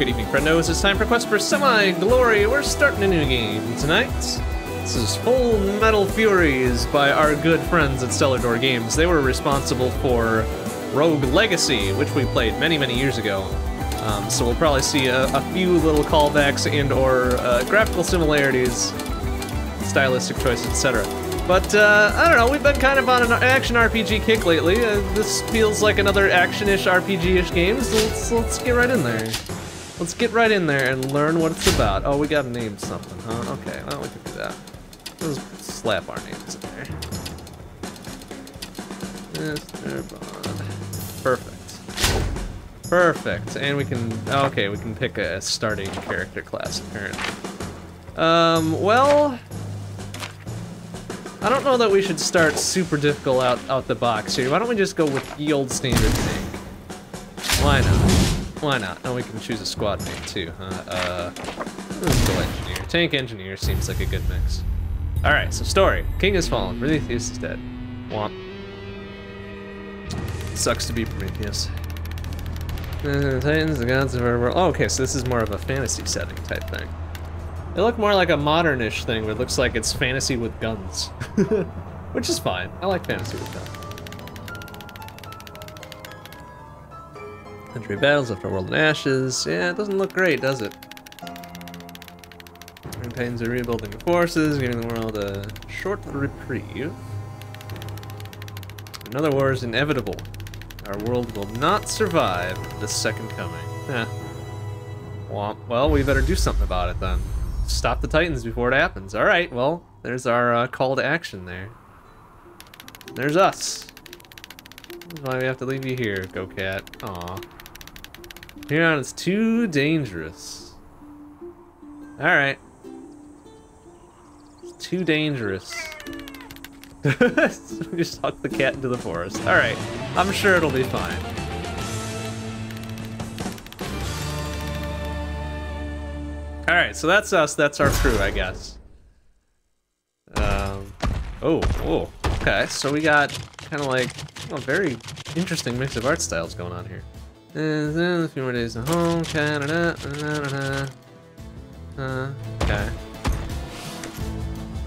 Good evening, friendos. It's time for Quest for Semi-Glory. We're starting a new game tonight. This is Full Metal Furies by our good friends at Cellar Door Games. They were responsible for Rogue Legacy, which we played many, many years ago. Um, so we'll probably see a, a few little callbacks and or uh, graphical similarities, stylistic choices, etc. But, uh, I don't know, we've been kind of on an action RPG kick lately. Uh, this feels like another action-ish RPG-ish game, so let's, let's get right in there. Let's get right in there and learn what it's about. Oh, we gotta name something, huh? Okay, well, we can do that. Let's slap our names in there. Mr. Bond. Perfect. Perfect. And we can, okay, we can pick a starting character class, apparently. Um, well, I don't know that we should start super difficult out, out the box here. Why don't we just go with the old standard thing? Why not? Why not? And we can choose a squad name too, huh? Uh, engineer. Tank engineer seems like a good mix. Alright, so story. King has fallen. Prometheus is dead. Womp. Sucks to be Prometheus. The Titans, the gods of our world. Oh, okay, so this is more of a fantasy setting type thing. It look more like a modernish thing, but it looks like it's fantasy with guns. Which is fine. I like fantasy with guns. Country battles after World in Ashes. Yeah, it doesn't look great, does it? Campaigns are rebuilding the forces, giving the world a short reprieve. Another war is inevitable. Our world will not survive the second coming. Eh. Well, we better do something about it then stop the Titans before it happens. All right, well, there's our uh, call to action there. There's us. That's why we have to leave you here, Go Cat. Aw. Here on, it's too dangerous. All right. It's too dangerous. Just huck the cat into the forest. All right. I'm sure it'll be fine. Alright, so that's us, that's our crew, I guess. Um, oh, oh, okay, so we got kind of like a very interesting mix of art styles going on here. And then a few more days at home, Canada, uh, okay.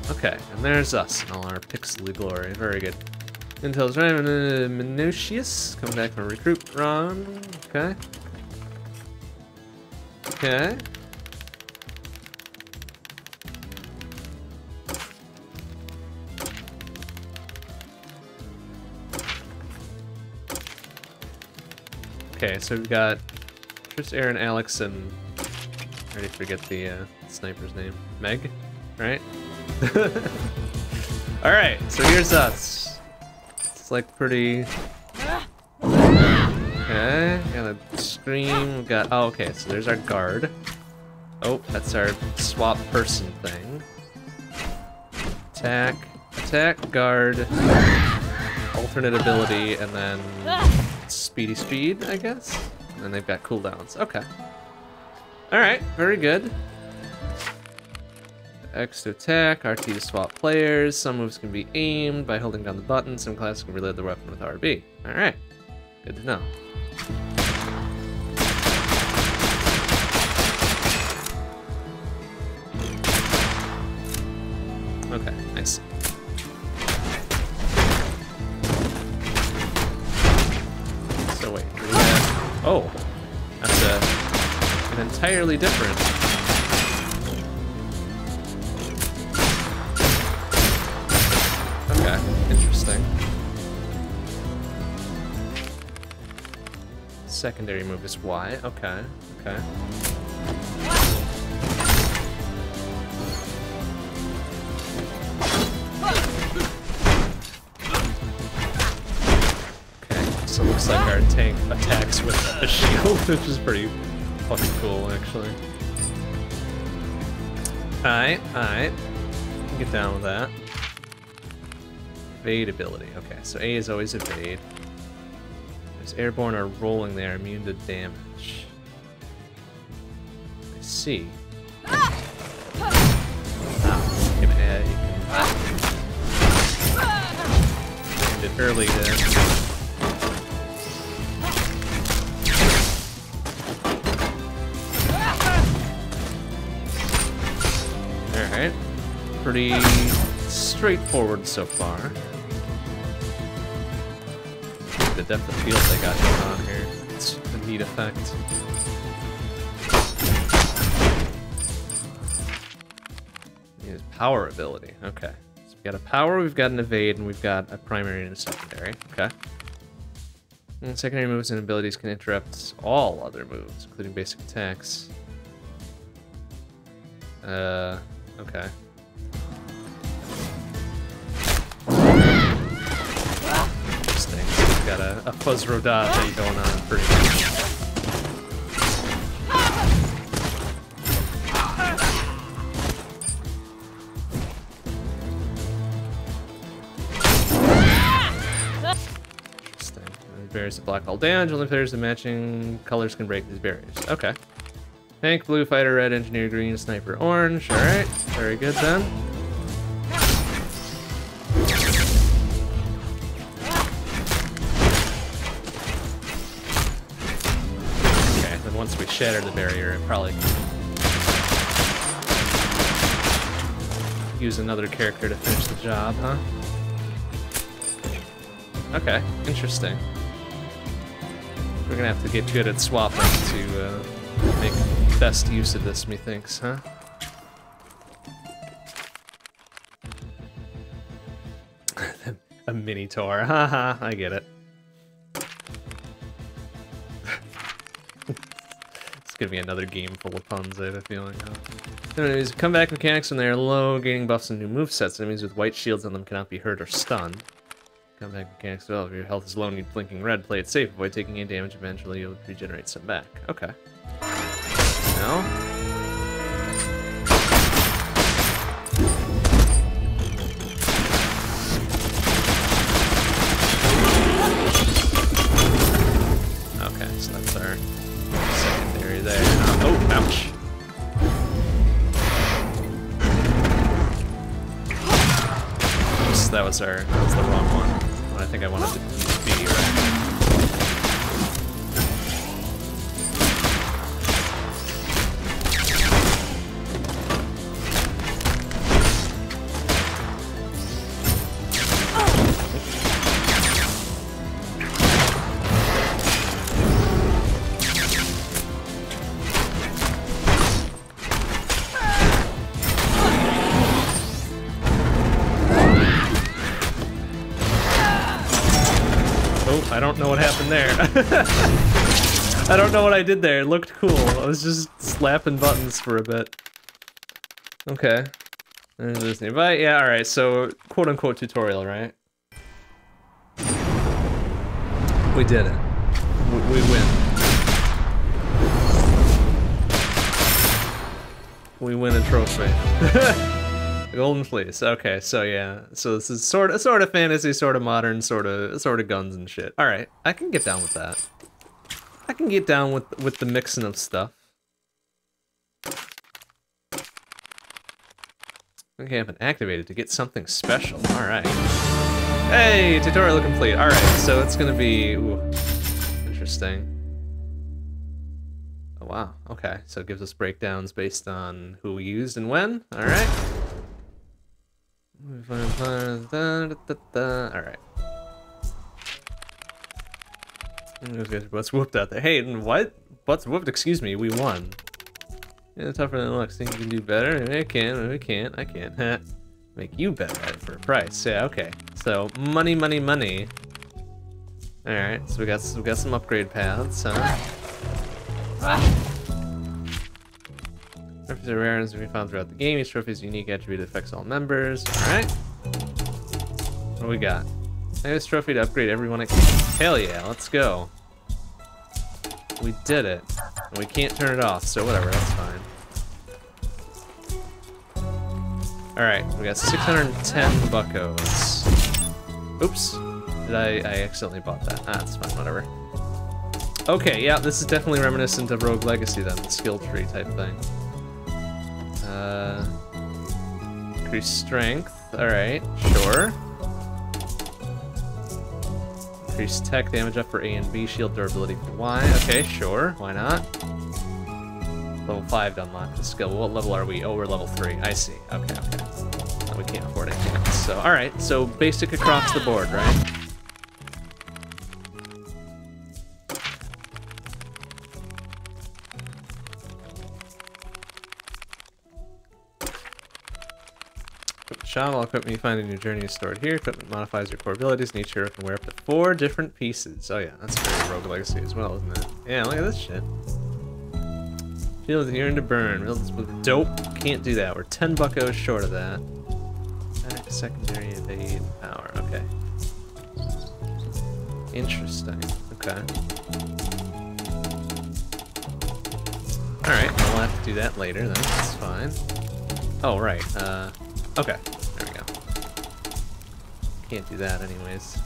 Okay, and there's us in all our pixely glory, very good. Intel's right, uh, Minutius, coming back from recruit run, okay. Okay. Okay, so we've got Triss, Erin, Alex, and I already forget the uh, sniper's name. Meg, right? All right, so here's us. It's like pretty. Okay, got a scream. We got oh, okay. So there's our guard. Oh, that's our swap person thing. Attack, attack, guard, alternate ability, and then speedy speed, I guess. And they've got cooldowns. Okay. Alright, very good. X to attack, RT to swap players. Some moves can be aimed by holding down the button. Some classes can reload the weapon with RB. Alright. Good to know. Oh, that's a, an entirely different. Okay, interesting. Secondary move is Y. Okay, okay. Shield, which is pretty fucking cool, actually. Alright, alright. Get down with that. Evade ability. Okay, so A is always evade. Those airborne are rolling, they are immune to damage. I see. Ah, give it a, you can... early to pretty straightforward so far. The depth of field they got going on here. It's a neat effect. His power ability. Okay. So we've got a power, we've got an evade, and we've got a primary and a secondary. Okay. And secondary moves and abilities can interrupt all other moves, including basic attacks. Uh, okay. Got a, a Fuzz Rodot thing going on pretty much. Barriers to block all damage, only players with matching colors can break these barriers. Okay. Tank, blue, fighter, red, engineer, green, sniper, orange. Alright. Very good then. Shatter the barrier, it probably use another character to finish the job, huh? Okay, interesting. We're gonna have to get good at swapping to uh, make best use of this, methinks, huh? A mini tour, haha, I get it. It's gonna be another game full of puns, I have a feeling. Anyways, comeback mechanics when they are low, gaining buffs and new movesets. Enemies with white shields on them cannot be hurt or stunned. Comeback mechanics, well, if your health is low and you blinking red, play it safe. Avoid taking any damage, eventually you'll regenerate some back. Okay. No? Oops, know what happened there. I don't know what I did there. It looked cool. I was just slapping buttons for a bit. Okay. There's this nearby. Yeah, alright, so quote unquote tutorial, right? We did it. We, we win. We win a trophy. Golden Fleece. Okay, so yeah, so this is sort of sort of fantasy, sort of modern, sort of sort of guns and shit. All right, I can get down with that. I can get down with with the mixing of stuff. Okay, I've been activated to get something special. All right. Hey, tutorial complete. All right, so it's gonna be ooh, interesting. Oh wow. Okay, so it gives us breakdowns based on who we used and when. All right. Alright. What's whooped out there? Hey, what? What's whooped? Excuse me, we won. Yeah, tougher than it looks. Think you can do better? Maybe I can, maybe I can't. I can't. Make you better at for a price. Yeah, okay. So, money, money, money. Alright, so we got, we got some upgrade paths, huh? Trophies are rare and can be found throughout the game. Each trophy is a unique attribute affects all members. Alright. What do we got? Latest trophy to upgrade everyone at Hell yeah, let's go. We did it. And we can't turn it off, so whatever, that's fine. Alright, we got 610 buckos. Oops. Did I, I accidentally bought that? Ah, that's fine, whatever. Okay, yeah, this is definitely reminiscent of Rogue Legacy then, the skill tree type thing. Uh, increase strength. All right, sure. Increase tech damage up for A and B, shield durability for Y. Okay, sure. Why not? Level five to unlock the skill. What level are we? Oh, we're level three. I see. Okay, okay. We can't afford anything else. So, alright, so basic across the board, right? Shop all equipment you find in your journey is stored here. Equipment modifies your core abilities, and each hero can wear up to four different pieces. Oh yeah, that's very Rogue Legacy as well, isn't it? Yeah, look at this shit. Field here to burn. with dope. Can't do that. We're 10 buckos short of that. Secondary evade power. Okay. Interesting. Okay. Alright, we'll have to do that later then. That's fine. Oh, right. Uh, okay. There we go. Can't do that anyways.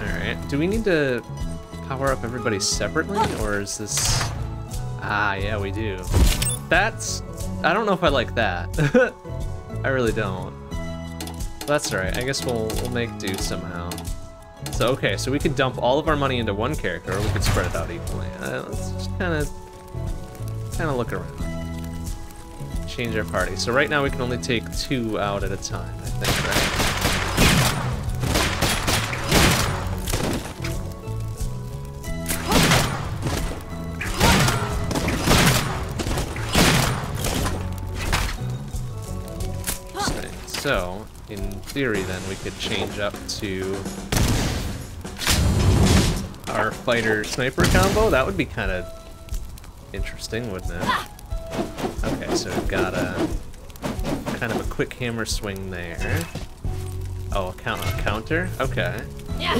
Alright, do we need to power up everybody separately, or is this... Ah, yeah, we do. That's... I don't know if I like that. I really don't. That's alright, I guess we'll, we'll make do somehow. So, okay, so we could dump all of our money into one character, or we could spread it out equally. Uh, let's just kind of... kind of look around. Change our party. So right now we can only take two out at a time, I think, right? So, in theory then, we could change up to our fighter-sniper combo. That would be kind of interesting, wouldn't it? Okay, so we've got a kind of a quick hammer swing there. Oh, a, count a counter? Okay. Yeah.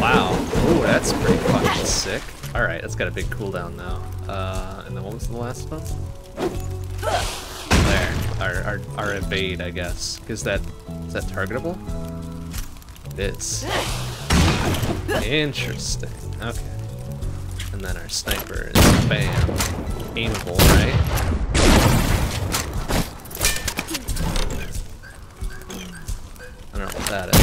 Wow. Ooh, that's pretty fucking sick. Alright, that's got a big cooldown now. Uh, and then what was the last one? There. Our, our, our evade, I guess. Is that, is that targetable? It is. Interesting. Okay. And then our sniper is bam. Aimable, right? I don't know what that is.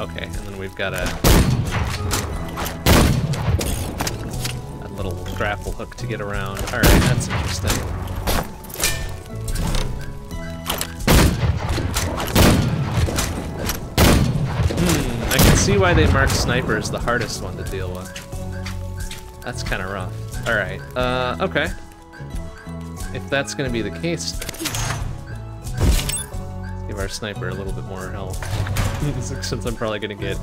Okay, and then we've got a a little grapple hook to get around. Alright, that's interesting. See why they mark Sniper as the hardest one to deal with. That's kind of rough. Alright, uh, okay. If that's gonna be the case, give our Sniper a little bit more health. Since I'm probably gonna get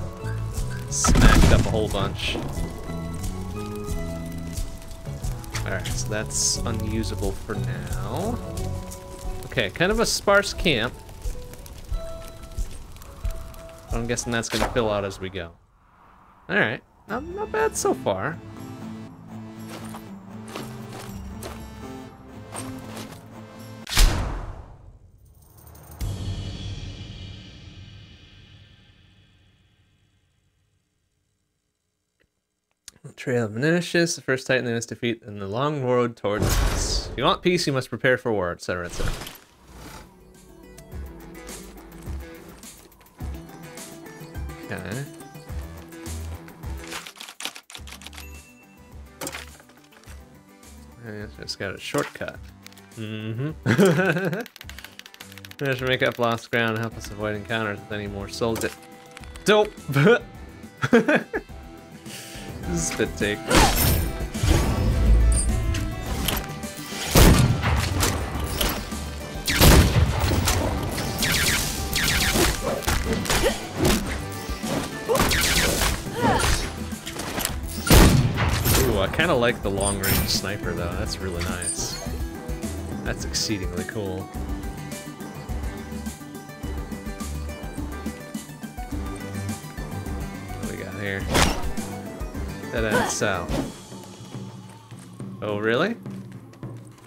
smacked up a whole bunch. Alright, so that's unusable for now. Okay, kind of a sparse camp. I'm guessing that's going to fill out as we go. Alright, not, not bad so far. Trail of Menenius, the first Titan in his defeat in the long road towards peace. If you want peace, you must prepare for war, etc., etc. Okay. I just got a shortcut. Mm-hmm. Manage to make up lost ground and help us avoid encounters with any more soldiers. Dope! Spit take. I kind of like the long-range sniper, though. That's really nice. That's exceedingly cool. What do we got here? That ends south. Oh, really?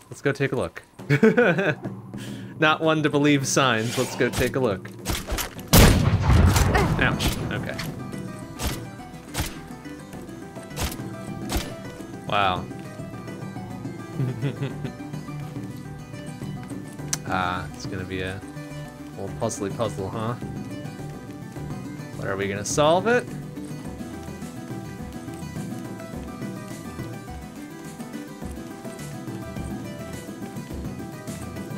Let's go take a look. Not one to believe signs. Let's go take a look. Ouch. Wow. ah, it's gonna be a little puzzly puzzle, huh? What are we gonna solve it?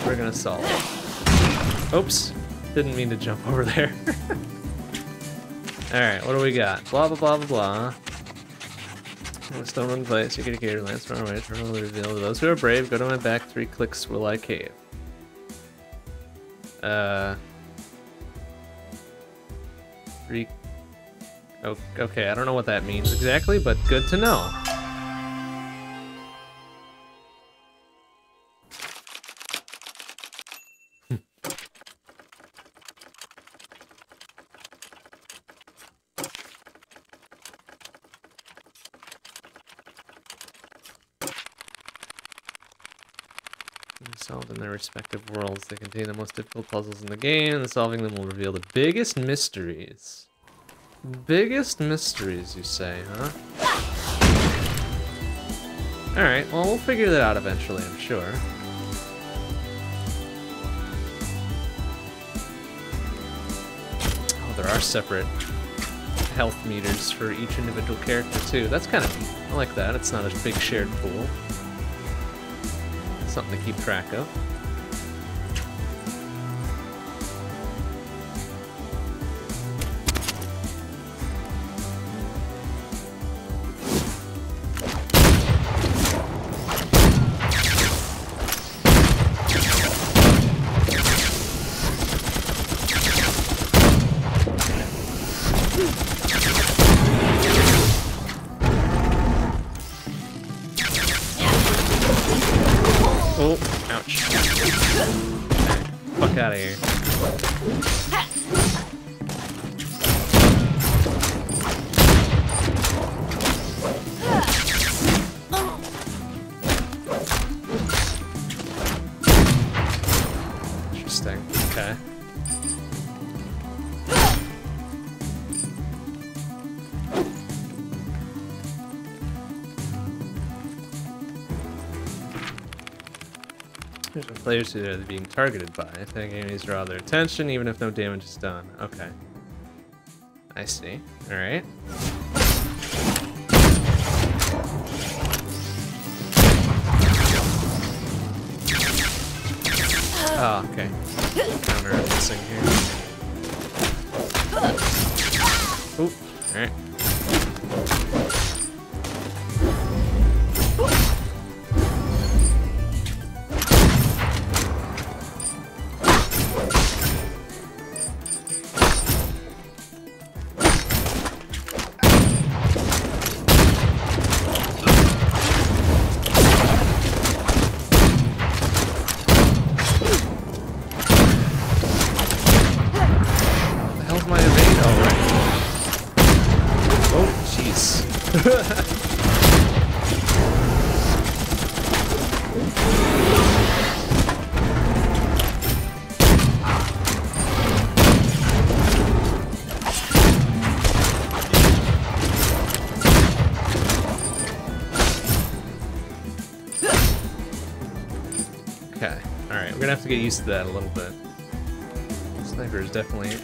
We're gonna solve it. Oops, didn't mean to jump over there. Alright, what do we got? Blah, blah, blah, blah, blah. Stone run place, you get a gator lance, run away, turn on the reveal those who are brave, go to my back, three clicks will I cave. Uh... Three... Okay, I don't know what that means exactly, but good to know. Respective worlds. They contain the most difficult puzzles in the game, and solving them will reveal the biggest mysteries. Biggest mysteries, you say, huh? Alright, well, we'll figure that out eventually, I'm sure. Oh, there are separate health meters for each individual character, too. That's kind of neat. I like that. It's not a big shared pool something to keep track of. Players who are being targeted by. Attacking enemies draw their attention even if no damage is done. Okay. I see. Alright. Used to that a little bit. Sniper is definitely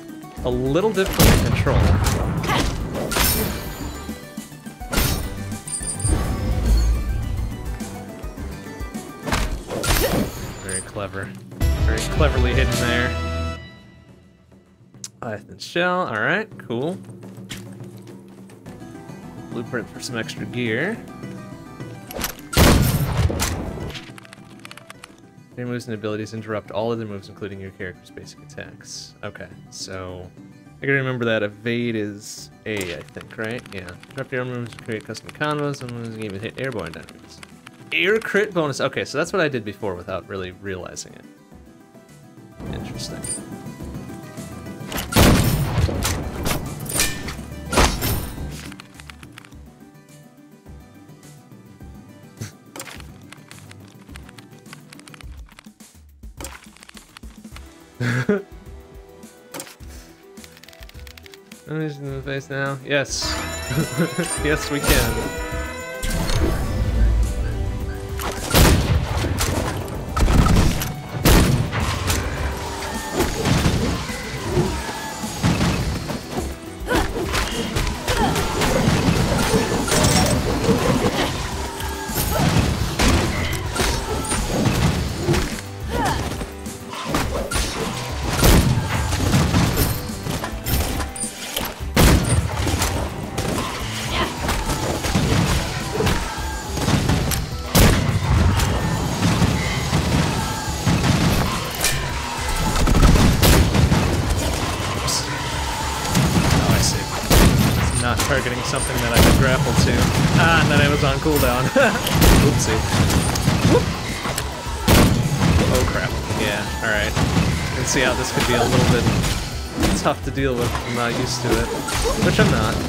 a little difficult to control. Very clever. Very cleverly hidden there. Python shell, alright, cool. Blueprint for some extra gear. Your moves and abilities interrupt all other moves, including your character's basic attacks. Okay, so I gotta remember that evade is A, I think, right? Yeah. Interrupt your moves to create custom combos, and moves even hit airborne enemies. Air crit bonus. Okay, so that's what I did before without really realizing it. Interesting. Yes. yes, we can. Deal with. I'm not used to it. Which I'm not.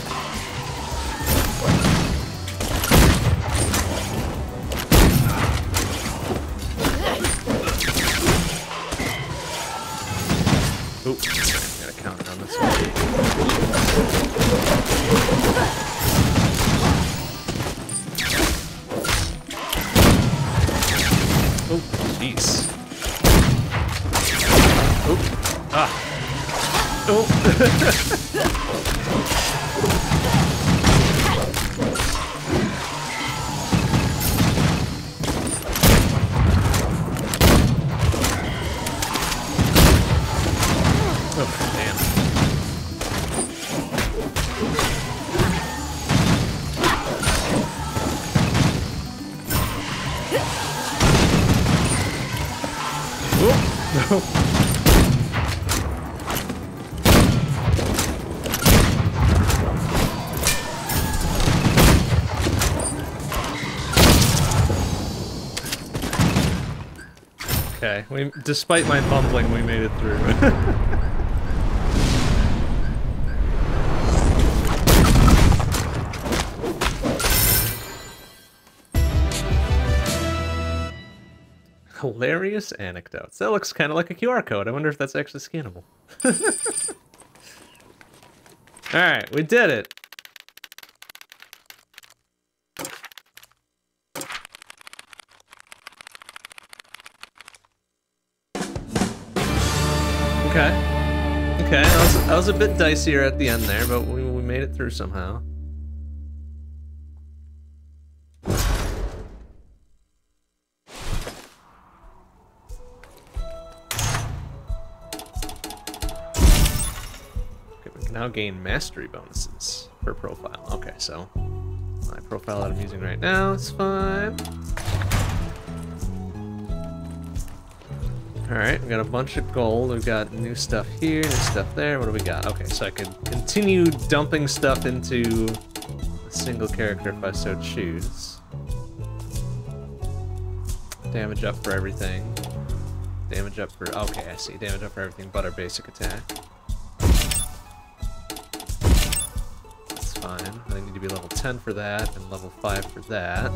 We, despite my fumbling, we made it through. Hilarious anecdotes. That looks kind of like a QR code. I wonder if that's actually scannable. Alright, we did it. A bit dicier at the end there, but we, we made it through somehow. Okay, we can now gain mastery bonuses per profile. Okay, so my profile that I'm using right now is fine. Alright, we got a bunch of gold. We've got new stuff here, new stuff there. What do we got? Okay, so I can continue dumping stuff into a single character if I so choose. Damage up for everything. Damage up for... Okay, I see. Damage up for everything but our basic attack. That's fine. I need to be level 10 for that, and level 5 for that.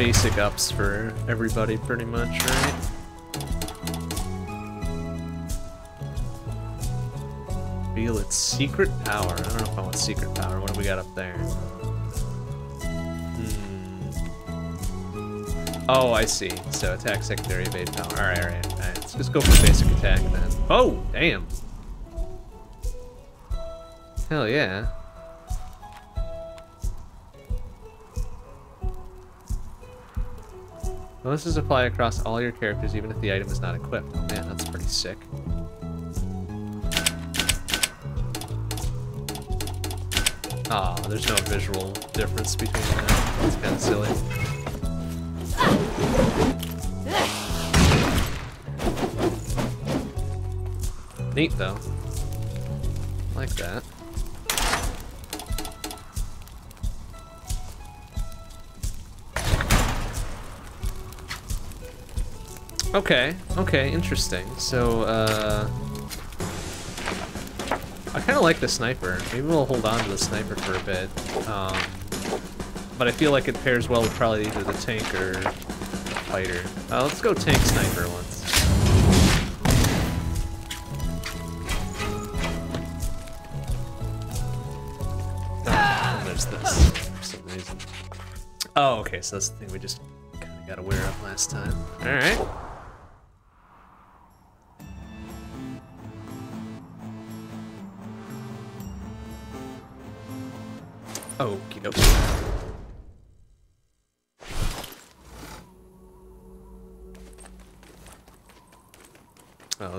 Basic ups for everybody pretty much, right? Feel its secret power. I don't know if I want secret power. What do we got up there? Hmm. Oh, I see. So attack, secondary, evade power. Alright, alright, alright. Let's just go for basic attack then. Oh, damn. Hell yeah. Bonuses apply across all your characters even if the item is not equipped. Oh man, that's pretty sick. Ah, oh, there's no visual difference between that. That's kind of silly. Neat though. like that. Okay, okay, interesting. So, uh... I kind of like the sniper. Maybe we'll hold on to the sniper for a bit. Um, but I feel like it pairs well with probably either the tank or the fighter. Uh, let's go tank sniper once. Oh, there's this for some reason. Oh, okay, so that's the thing we just kind of got wear up last time. Alright.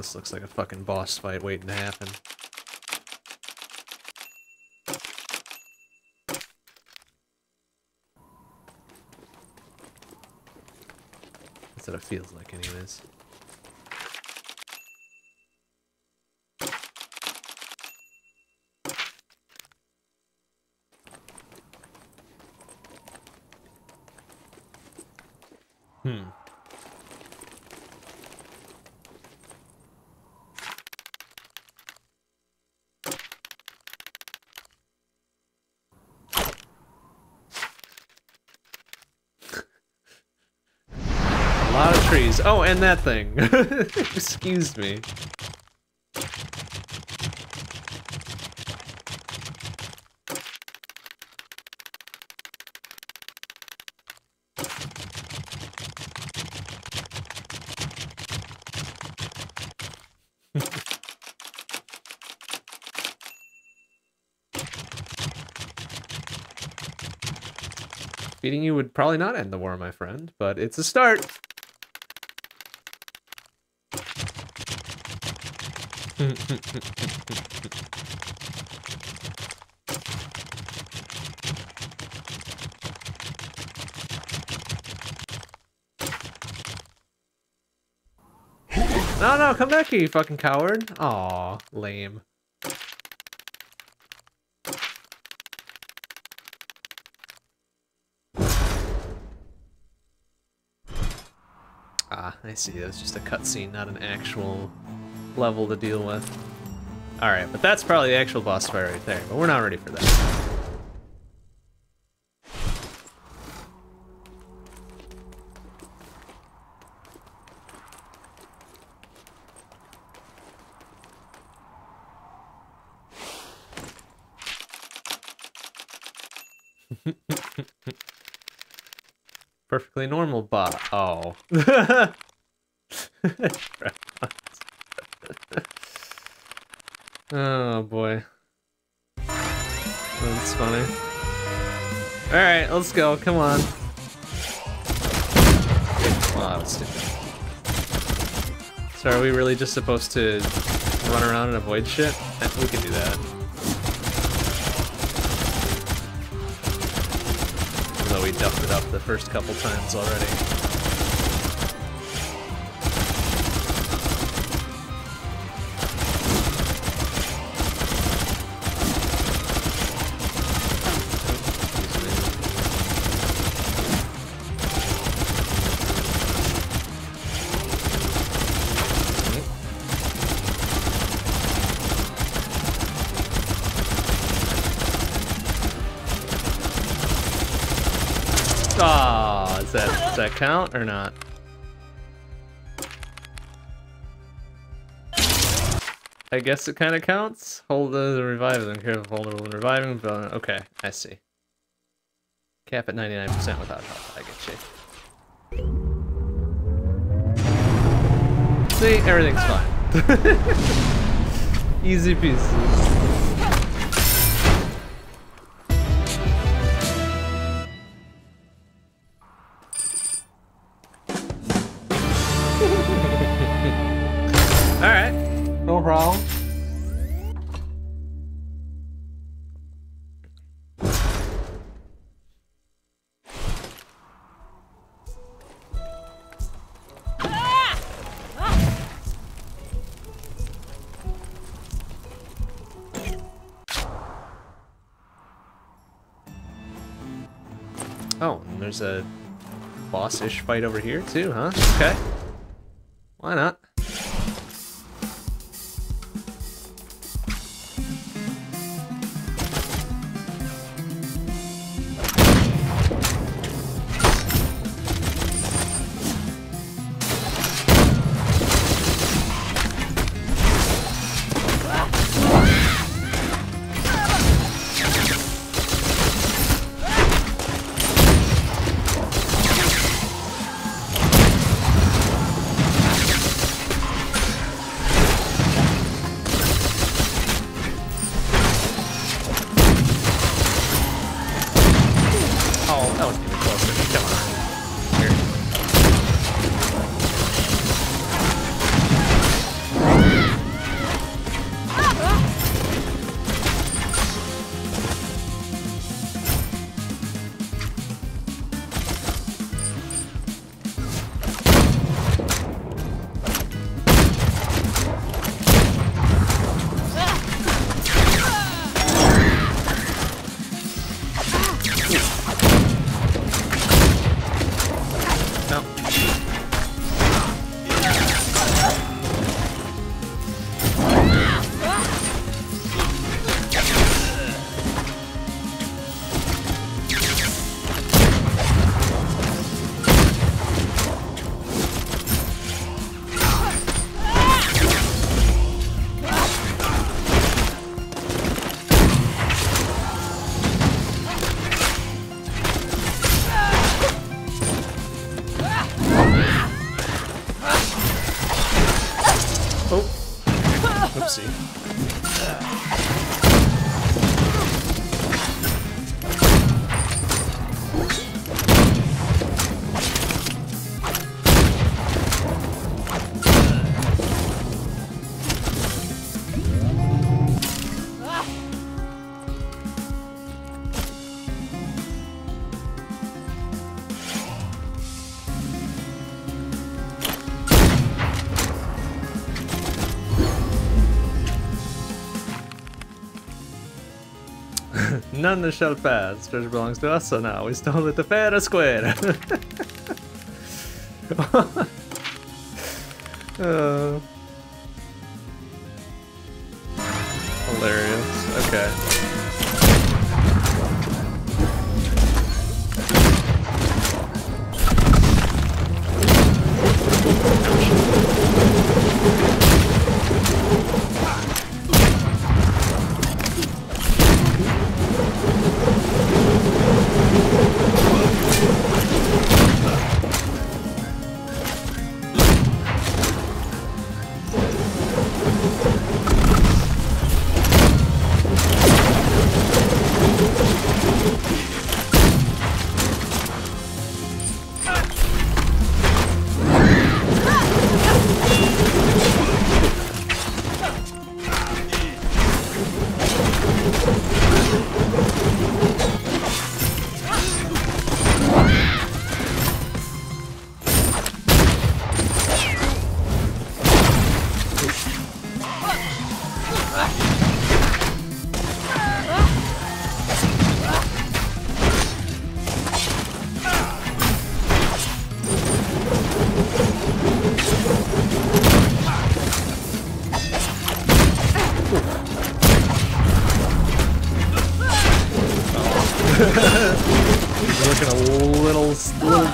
This looks like a fucking boss fight waiting to happen. That's what it feels like anyways. Hmm. A Oh, and that thing. Excuse me. Beating you would probably not end the war, my friend, but it's a start. No, no, come back here, you fucking coward. Aw, lame. Ah, I see. It was just a cutscene, not an actual level to deal with. Alright, but that's probably the actual boss fight right there, but we're not ready for that. Perfectly normal bot. Oh. oh boy. That's funny. Alright, let's go. Come on. Stupid. So are we really just supposed to run around and avoid shit? Eh, We can do that. Even though we duffed it up the first couple times already. Count or not? I guess it kind of counts. Hold the, revive them. Careful, hold when reviving. But okay, I see. Cap at 99% without health. I get you. See, everything's fine. Easy peasy. A boss-ish fight over here too, huh? Okay. Why not? None shall pass. Treasure belongs to us, so now we stole it fair and square.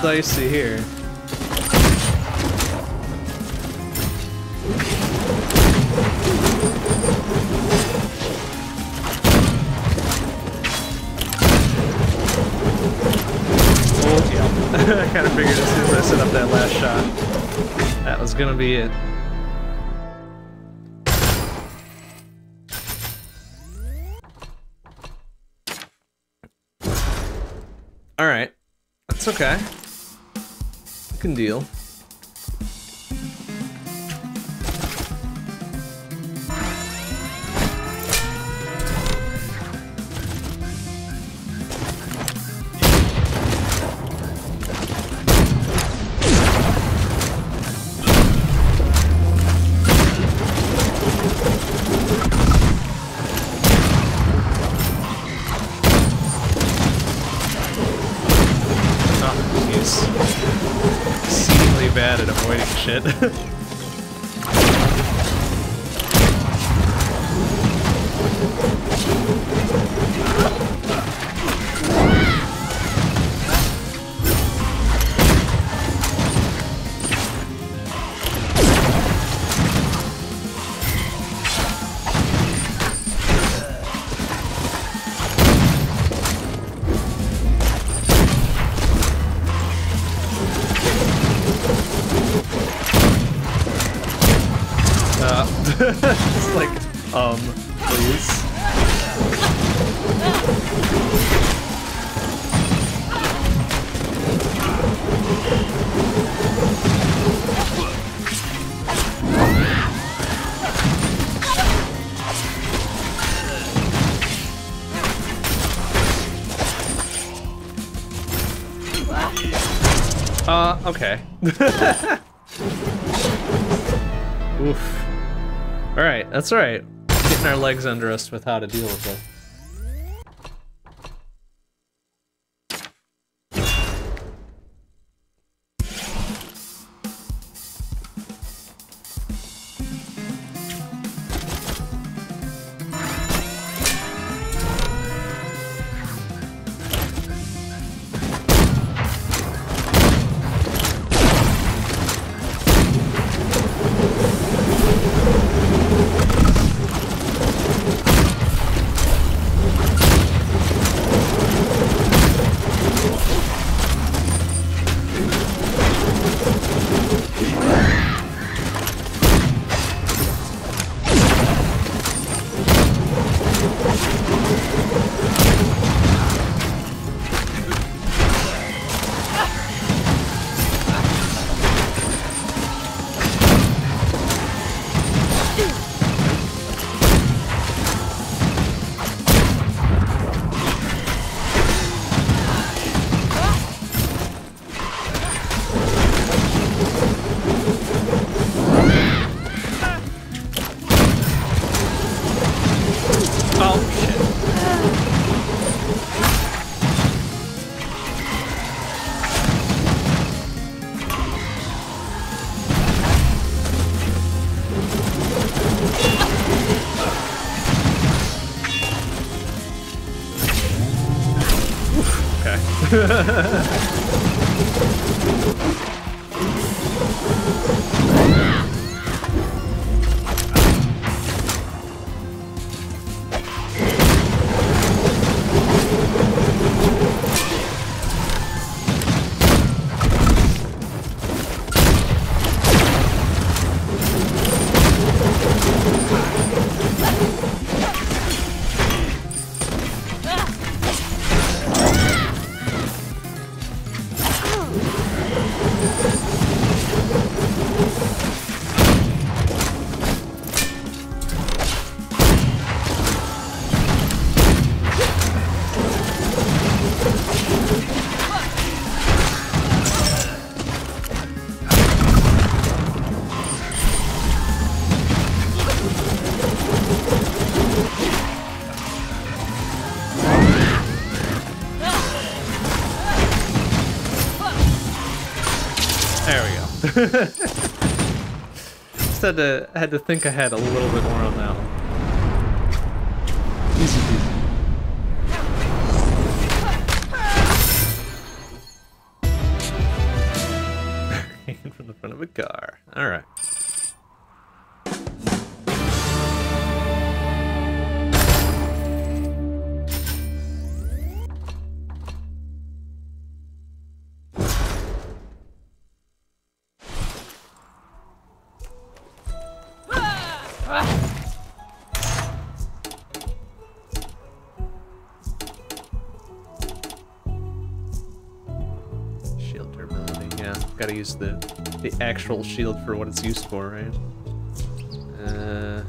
dicey here. Oh, yeah. I kind of figured as soon as I set up that last shot, that was gonna be it. Okay. Oof. Alright, that's alright. Getting our legs under us with how to deal with it. Just had to had to think ahead a little bit more on that one. Easy peasy. from the front of a car. All right. Use the the actual shield for what it's used for, right? Uh,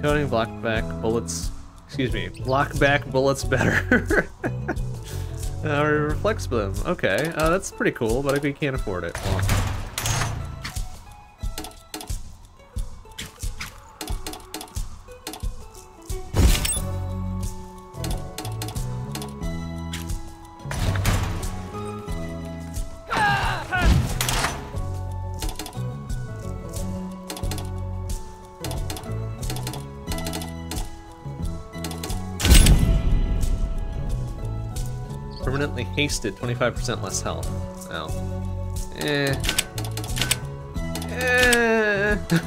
black block back bullets. Excuse me, block back bullets better. uh, reflects them. Okay, uh, that's pretty cool, but if we can't afford it, well. Hasted, 25% less health. Oh. Eh. Eh.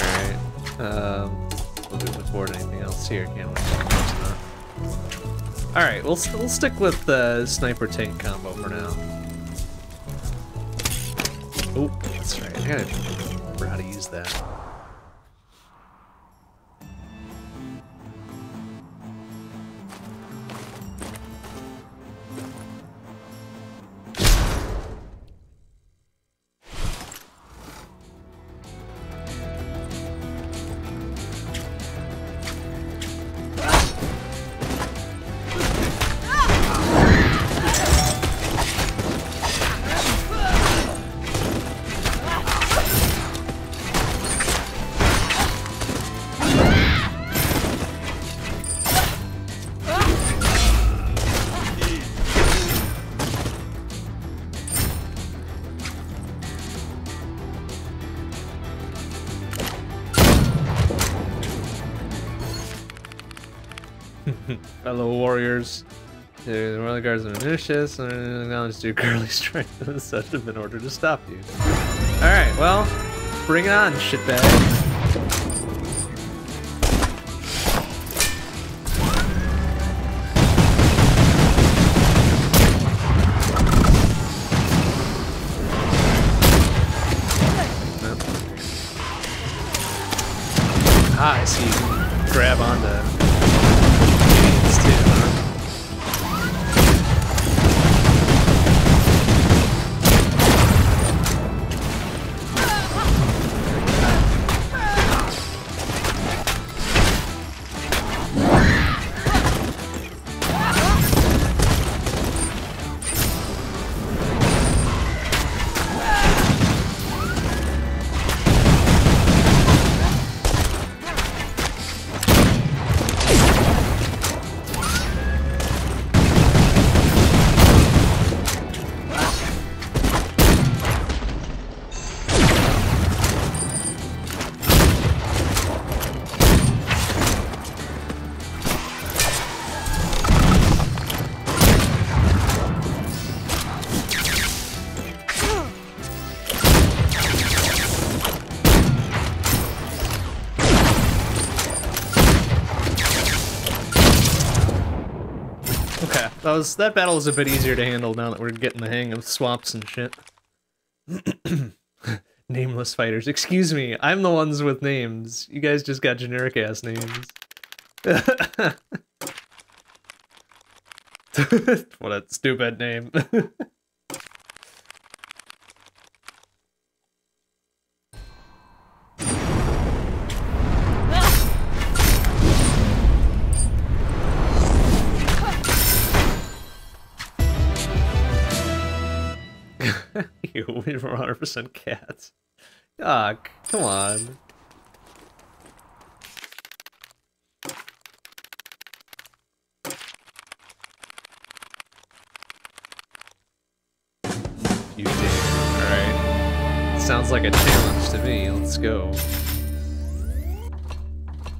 Alright. Um, we'll move afford anything else here, can we? Alright, we'll, we'll stick with the sniper tank combo for now. Oh, that's right. I gotta remember how to use that. Vicious and acknowledge your girly strength and such in order to stop you. Alright, well, bring it on, shitbag. That was that battle is a bit easier to handle now that we're getting the hang of swaps and shit. Nameless fighters. Excuse me, I'm the ones with names. You guys just got generic ass names. what a stupid name. you, we were 100% cats. Ah, come on. You did. Alright. Sounds like a challenge to me. Let's go.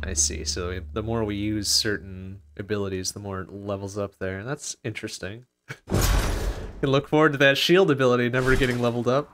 I see. So the more we use certain abilities, the more it levels up there. And that's interesting. can look forward to that shield ability never getting leveled up.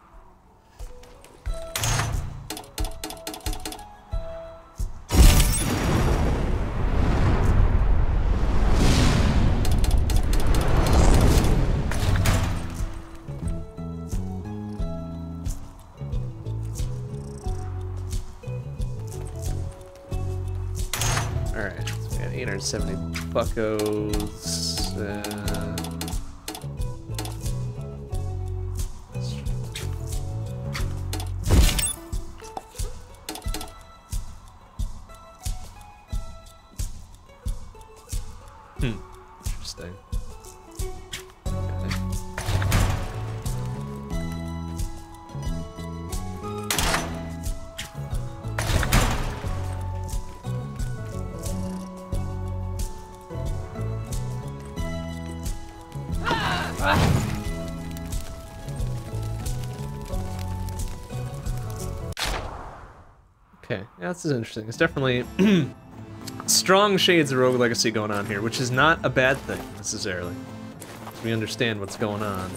Alright, we got 870 buckos. This is interesting. It's definitely strong shades of Rogue Legacy going on here, which is not a bad thing, necessarily. We understand what's going on.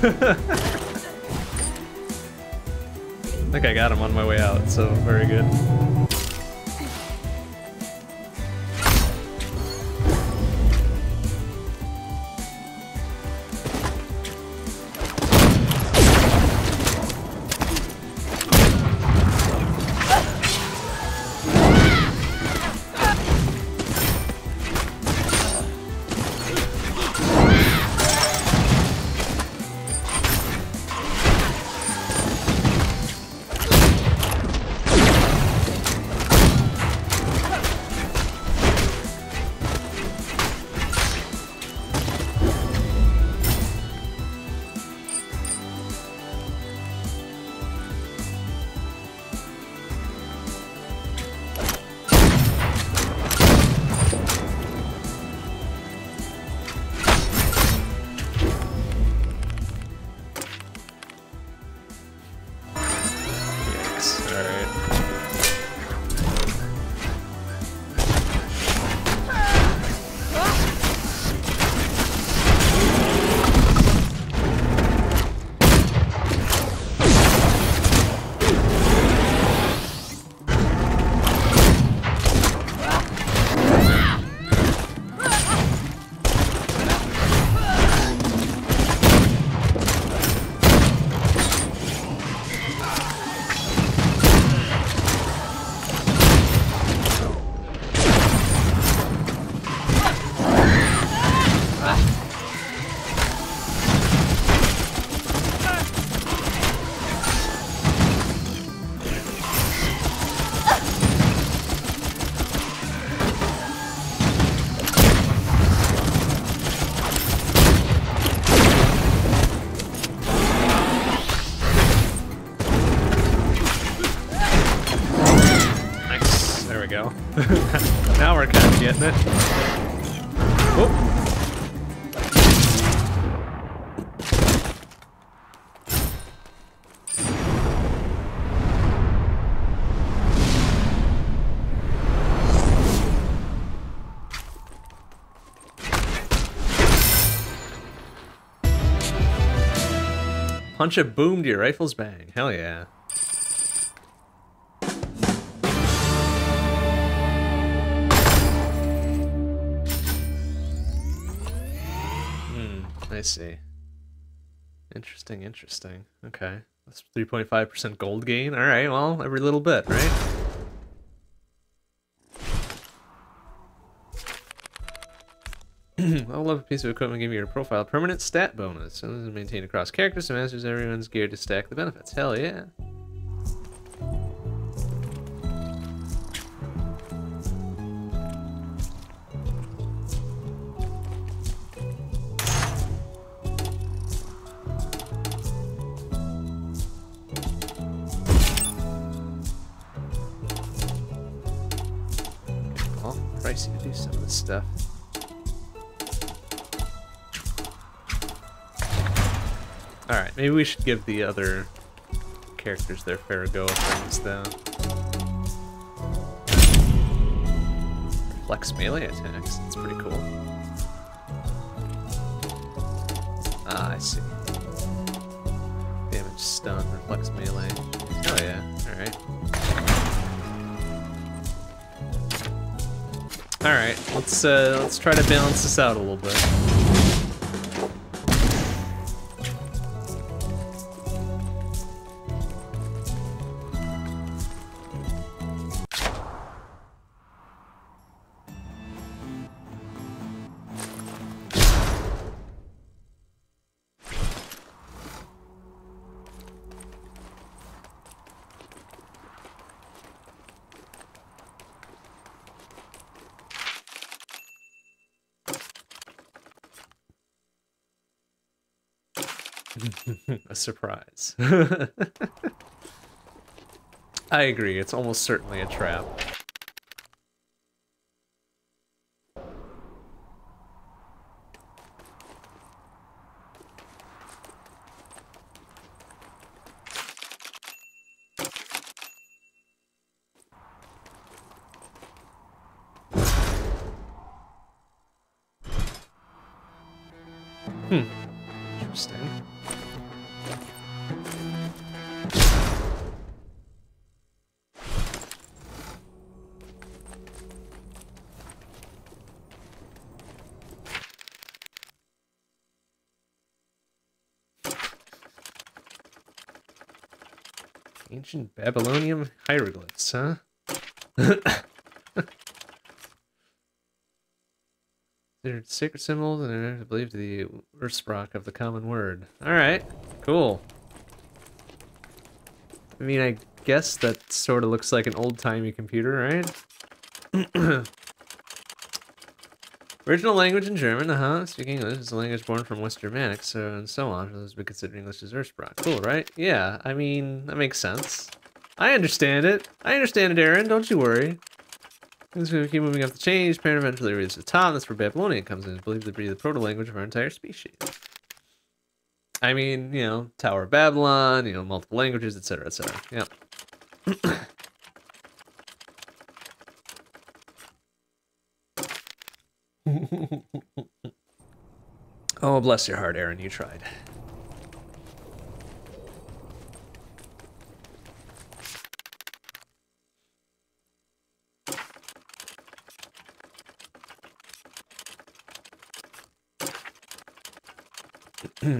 I think I got him on my way out, so very good. Punch a boom to your rifle's bang. Hell yeah. Hmm, I see. Interesting, interesting. Okay. That's 3.5% gold gain. Alright, well, every little bit, right? I love a piece of equipment give giving your profile permanent stat bonus. So this is maintained across characters, so masters everyone's geared to stack the benefits. Hell yeah. Maybe we should give the other characters their fair go of things, though. Flex melee attacks, that's pretty cool. Ah, I see. Damage stun, reflex melee. Oh yeah, alright. Alright, let's uh let's try to balance this out a little bit. Surprise. I agree, it's almost certainly a trap. Sacred symbols and are believed to the Ursprach of the common word. Alright, cool. I mean, I guess that sort of looks like an old-timey computer, right? Original language in German, uh-huh. Speaking English is a language born from West Germanic, so and so on. Those would consider English as Ursprach. Cool, right? Yeah, I mean, that makes sense. I understand it. I understand it, Erin. Don't you worry. Things we keep moving up the chain. Each parent eventually reaches the top. That's where Babylonian comes in. It's believed to be the proto-language of our entire species. I mean, you know, Tower of Babylon, you know, multiple languages, etc., etc. Yep. oh, bless your heart, Erin. You tried.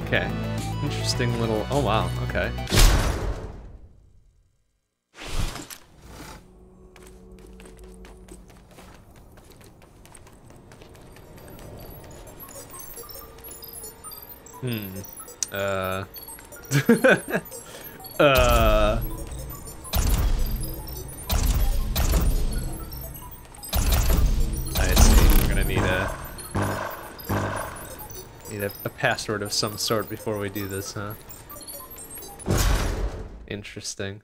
okay. Interesting little... Oh, wow. Okay. Hmm. Uh. uh. I see. We're gonna need a need a, a password of some sort before we do this, huh? Interesting.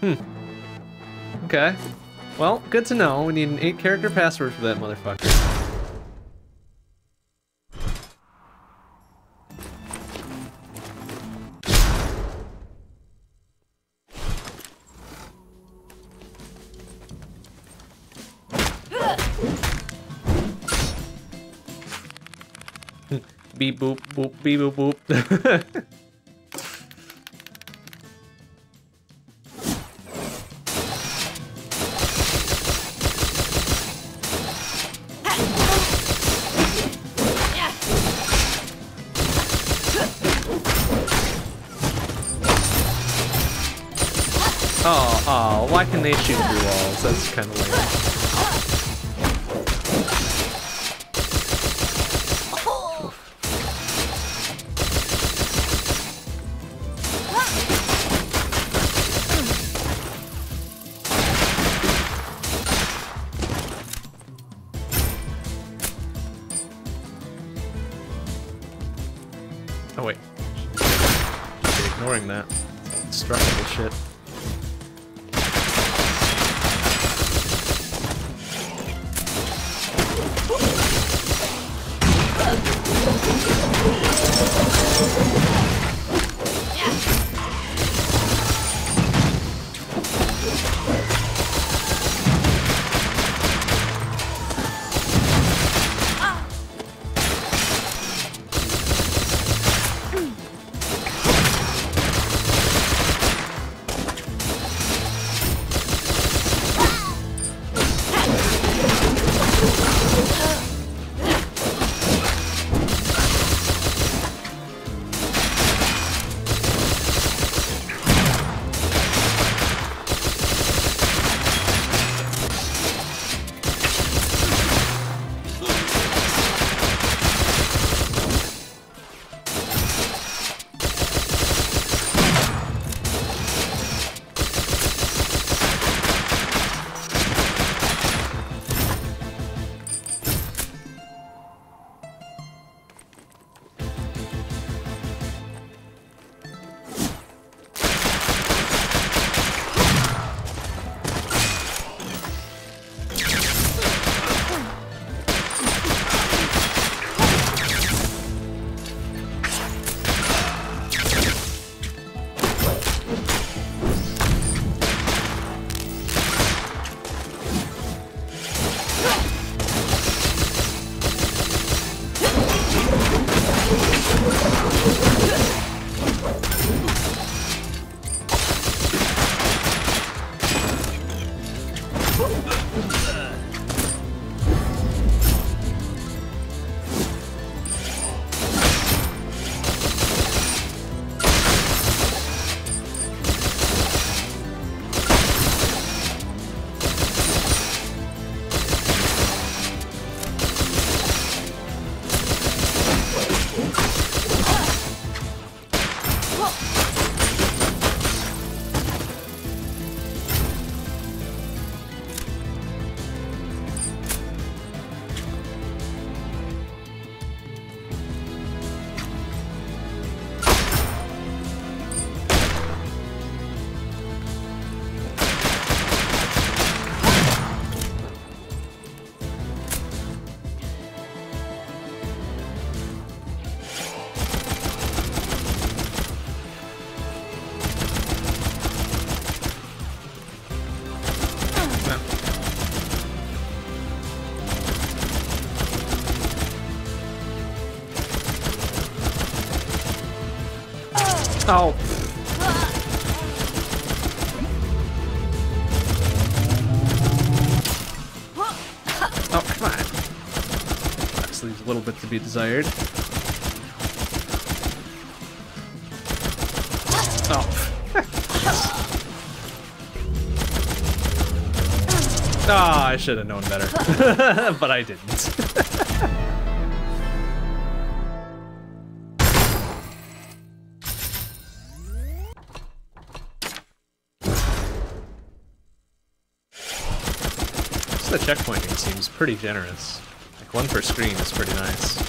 Hmm. Okay. Well, good to know. We need an eight-character password for that motherfucker. Boop boop beep boop boop. Oh. Oh, come on. That leaves a little bit to be desired. Oh. Ah, oh, I should have known better. but I didn't. pretty generous. Like one per screen is pretty nice.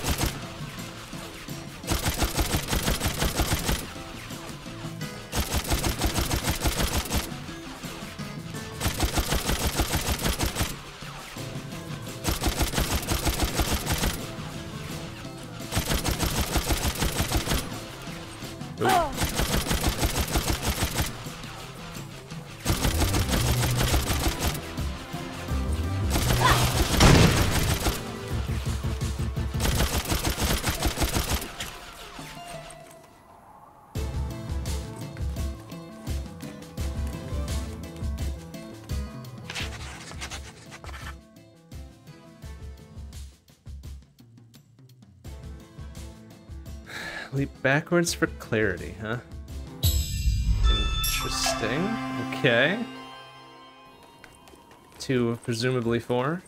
Backwards for clarity, huh? Interesting. Okay. Two, presumably four.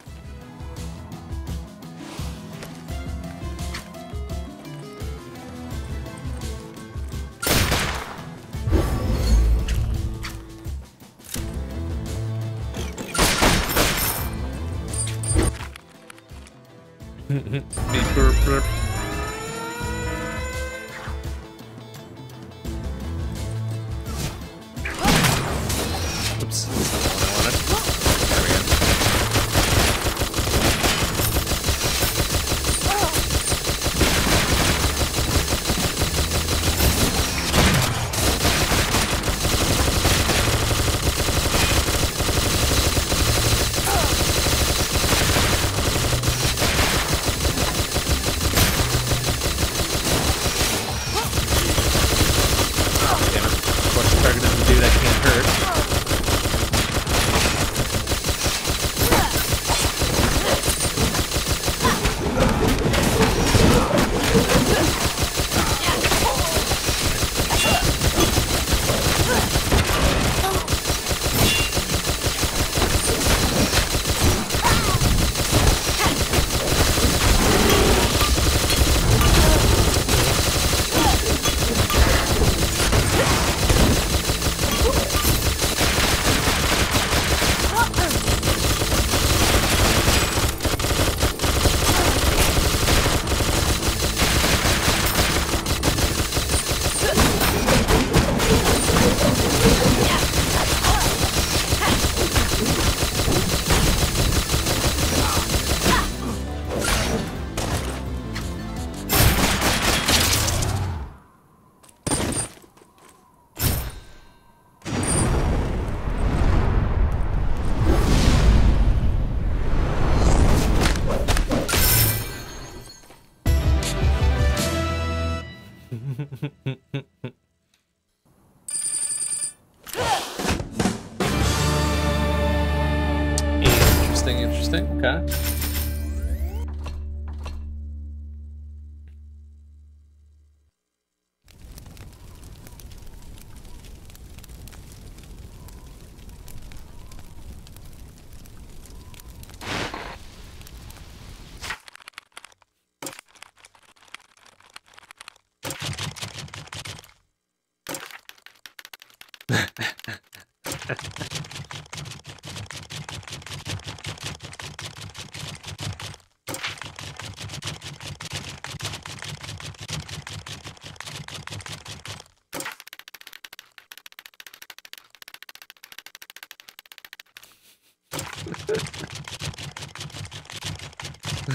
This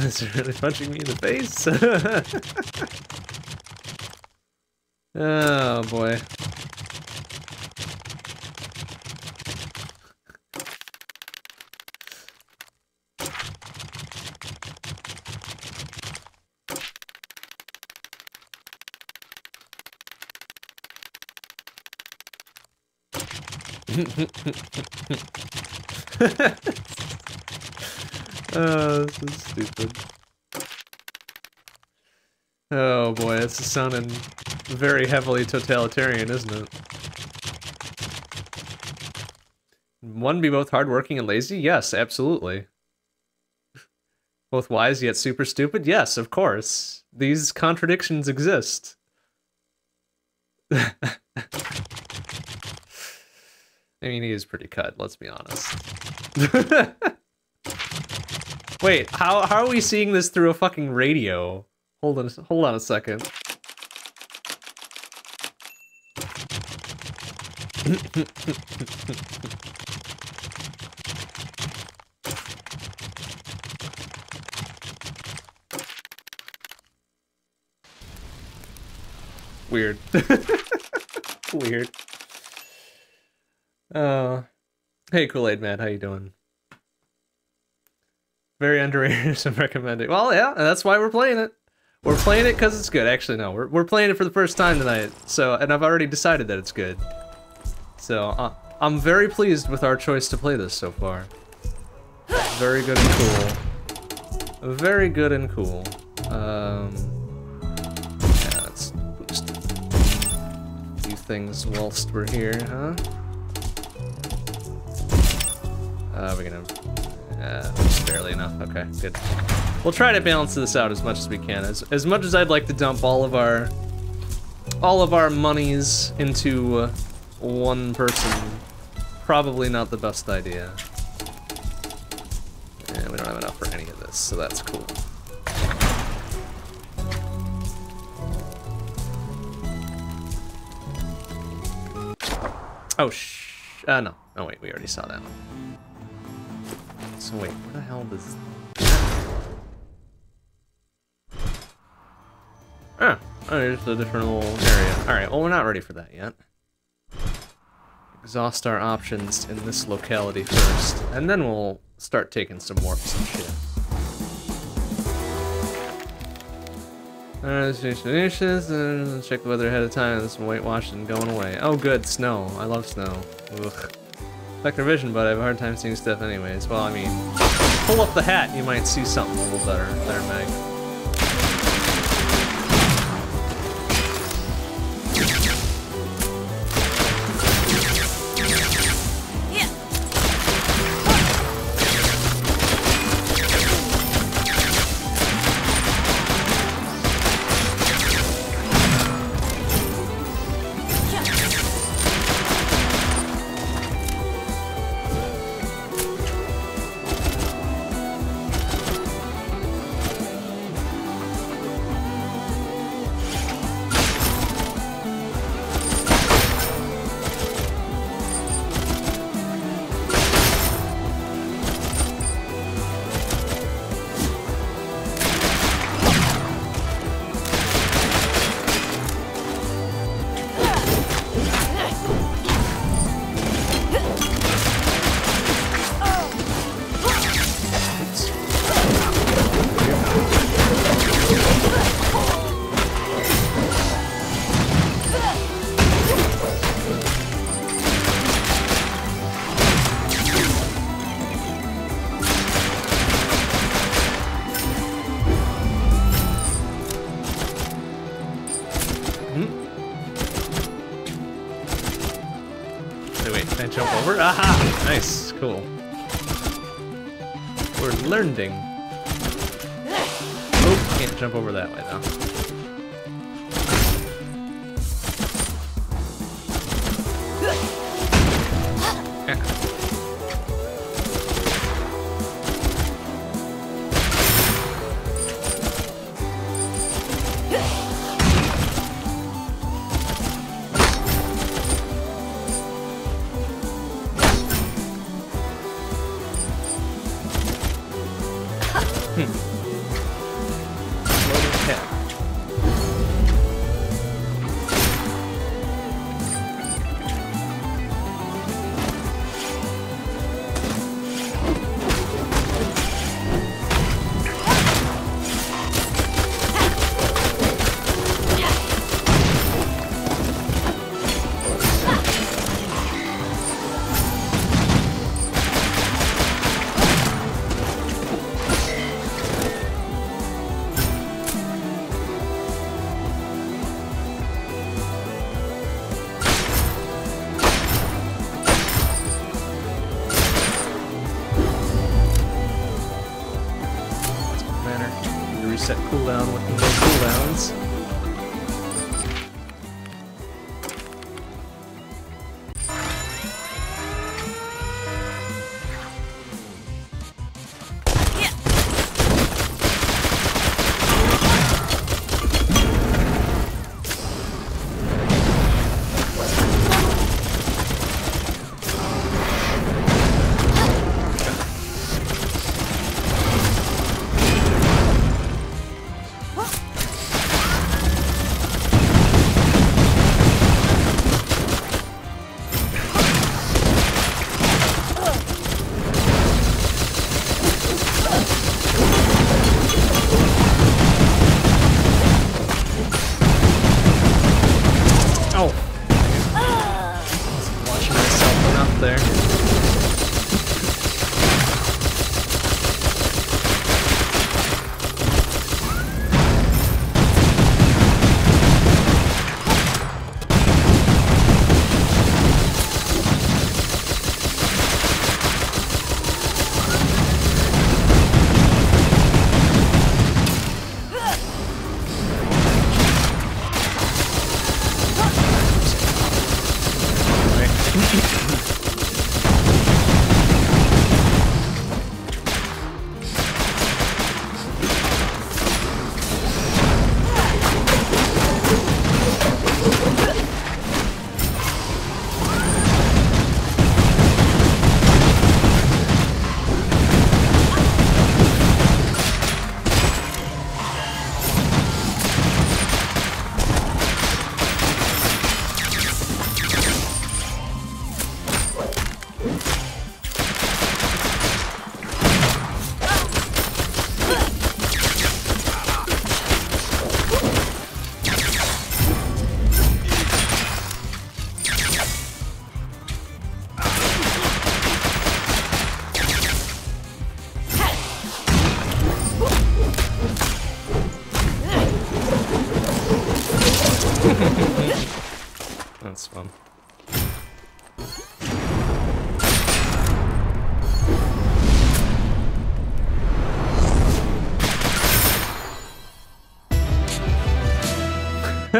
is really punching me in the face. oh boy. oh, this is stupid. Oh boy, this is sounding very heavily totalitarian, isn't it? One be both hardworking and lazy? Yes, absolutely. Both wise yet super stupid? Yes, of course. These contradictions exist. I mean, he is pretty cut, let's be honest. Wait, how how are we seeing this through a fucking radio? Hold on, hold on a second. Weird. Weird. Uh, hey, Kool-Aid Man, how you doing? Very underrated and recommended. Well, yeah, that's why we're playing it. We're playing it because it's good. Actually, no, we're, we're playing it for the first time tonight. So, and I've already decided that it's good. So, uh, I'm very pleased with our choice to play this so far. Very good and cool. Very good and cool. Um, yeah, let's things whilst we're here, huh? Uh, we're gonna uh, just barely enough. Okay, good. We'll try to balance this out as much as we can. As as much as I'd like to dump all of our all of our monies into uh, one person, probably not the best idea. And we don't have enough for any of this, so that's cool. Oh, sh. Uh, no. Oh, wait, we already saw that one. So wait, where the hell does... Ah, oh, there's a different little area. Alright, well we're not ready for that yet. Exhaust our options in this locality first, and then we'll start taking some warps and shit. Alright, check the weather ahead of time. There's some whitewashing going away. Oh good, snow. I love snow. Ugh. Vector vision, but I have a hard time seeing stuff anyways. Well, I mean, pull up the hat, you might see something a little better there, Meg.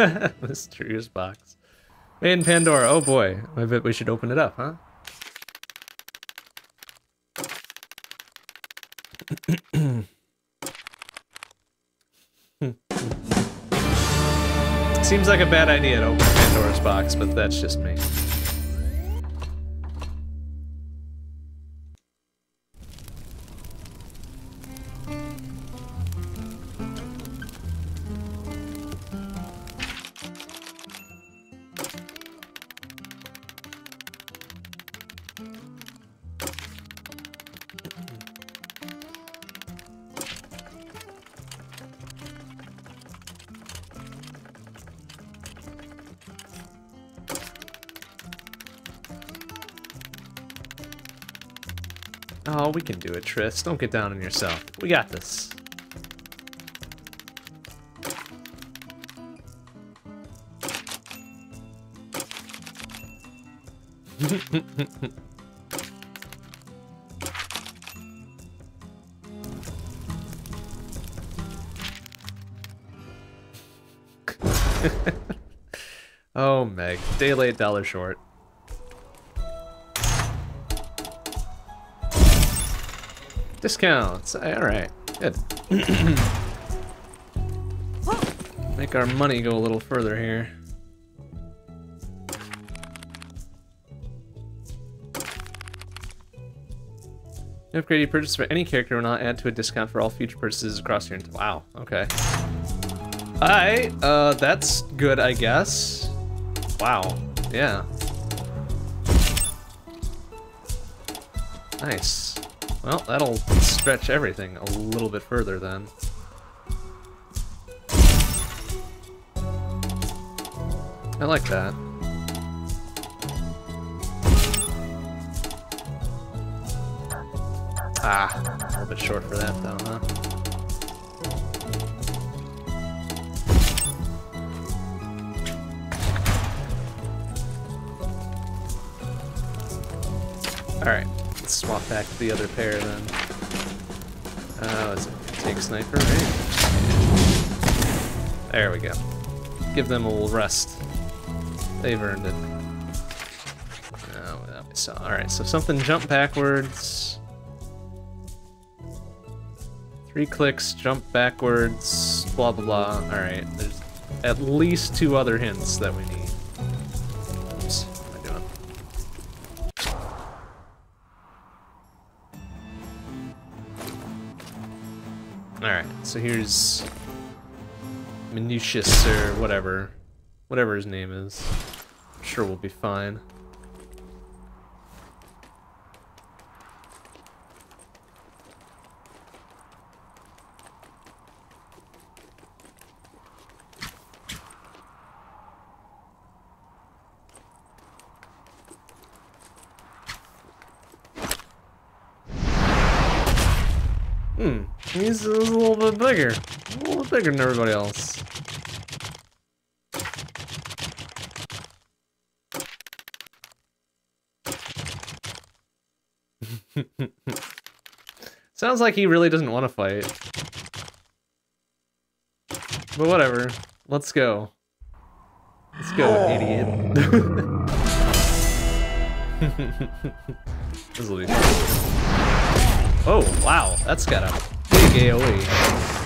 Mysterious box. Made in Pandora. Oh boy. I bet we should open it up, huh? Seems like a bad idea to open Pandora's box, but that's just me. We can do it, Triss. Don't get down on yourself. We got this. oh, Meg. Day late, dollar short. Discounts. Alright, good. Make our money go a little further here. Upgrade you purchase for any character will not add to a discount for all future purchases across your... Wow, okay. Alright, uh, that's good, I guess. Wow, yeah. Nice. Well, that'll stretch everything a little bit further then. I like that. Ah, a little bit short for that though, huh? Alright, swap back the other pair then. Oh, is it take sniper, right? There we go. Give them a little rest. They've earned it. Oh, that we saw. Alright, so something jump backwards. Three clicks, jump backwards, blah blah blah. Alright, there's at least two other hints that we need. So here's Minucius or whatever. Whatever his name is. I'm sure we'll be fine. He's, he's a little bit bigger. A little bit bigger than everybody else. Sounds like he really doesn't want to fight. But whatever. Let's go. Let's go, oh. idiot. this will be. Oh, wow. That's got a big AoE.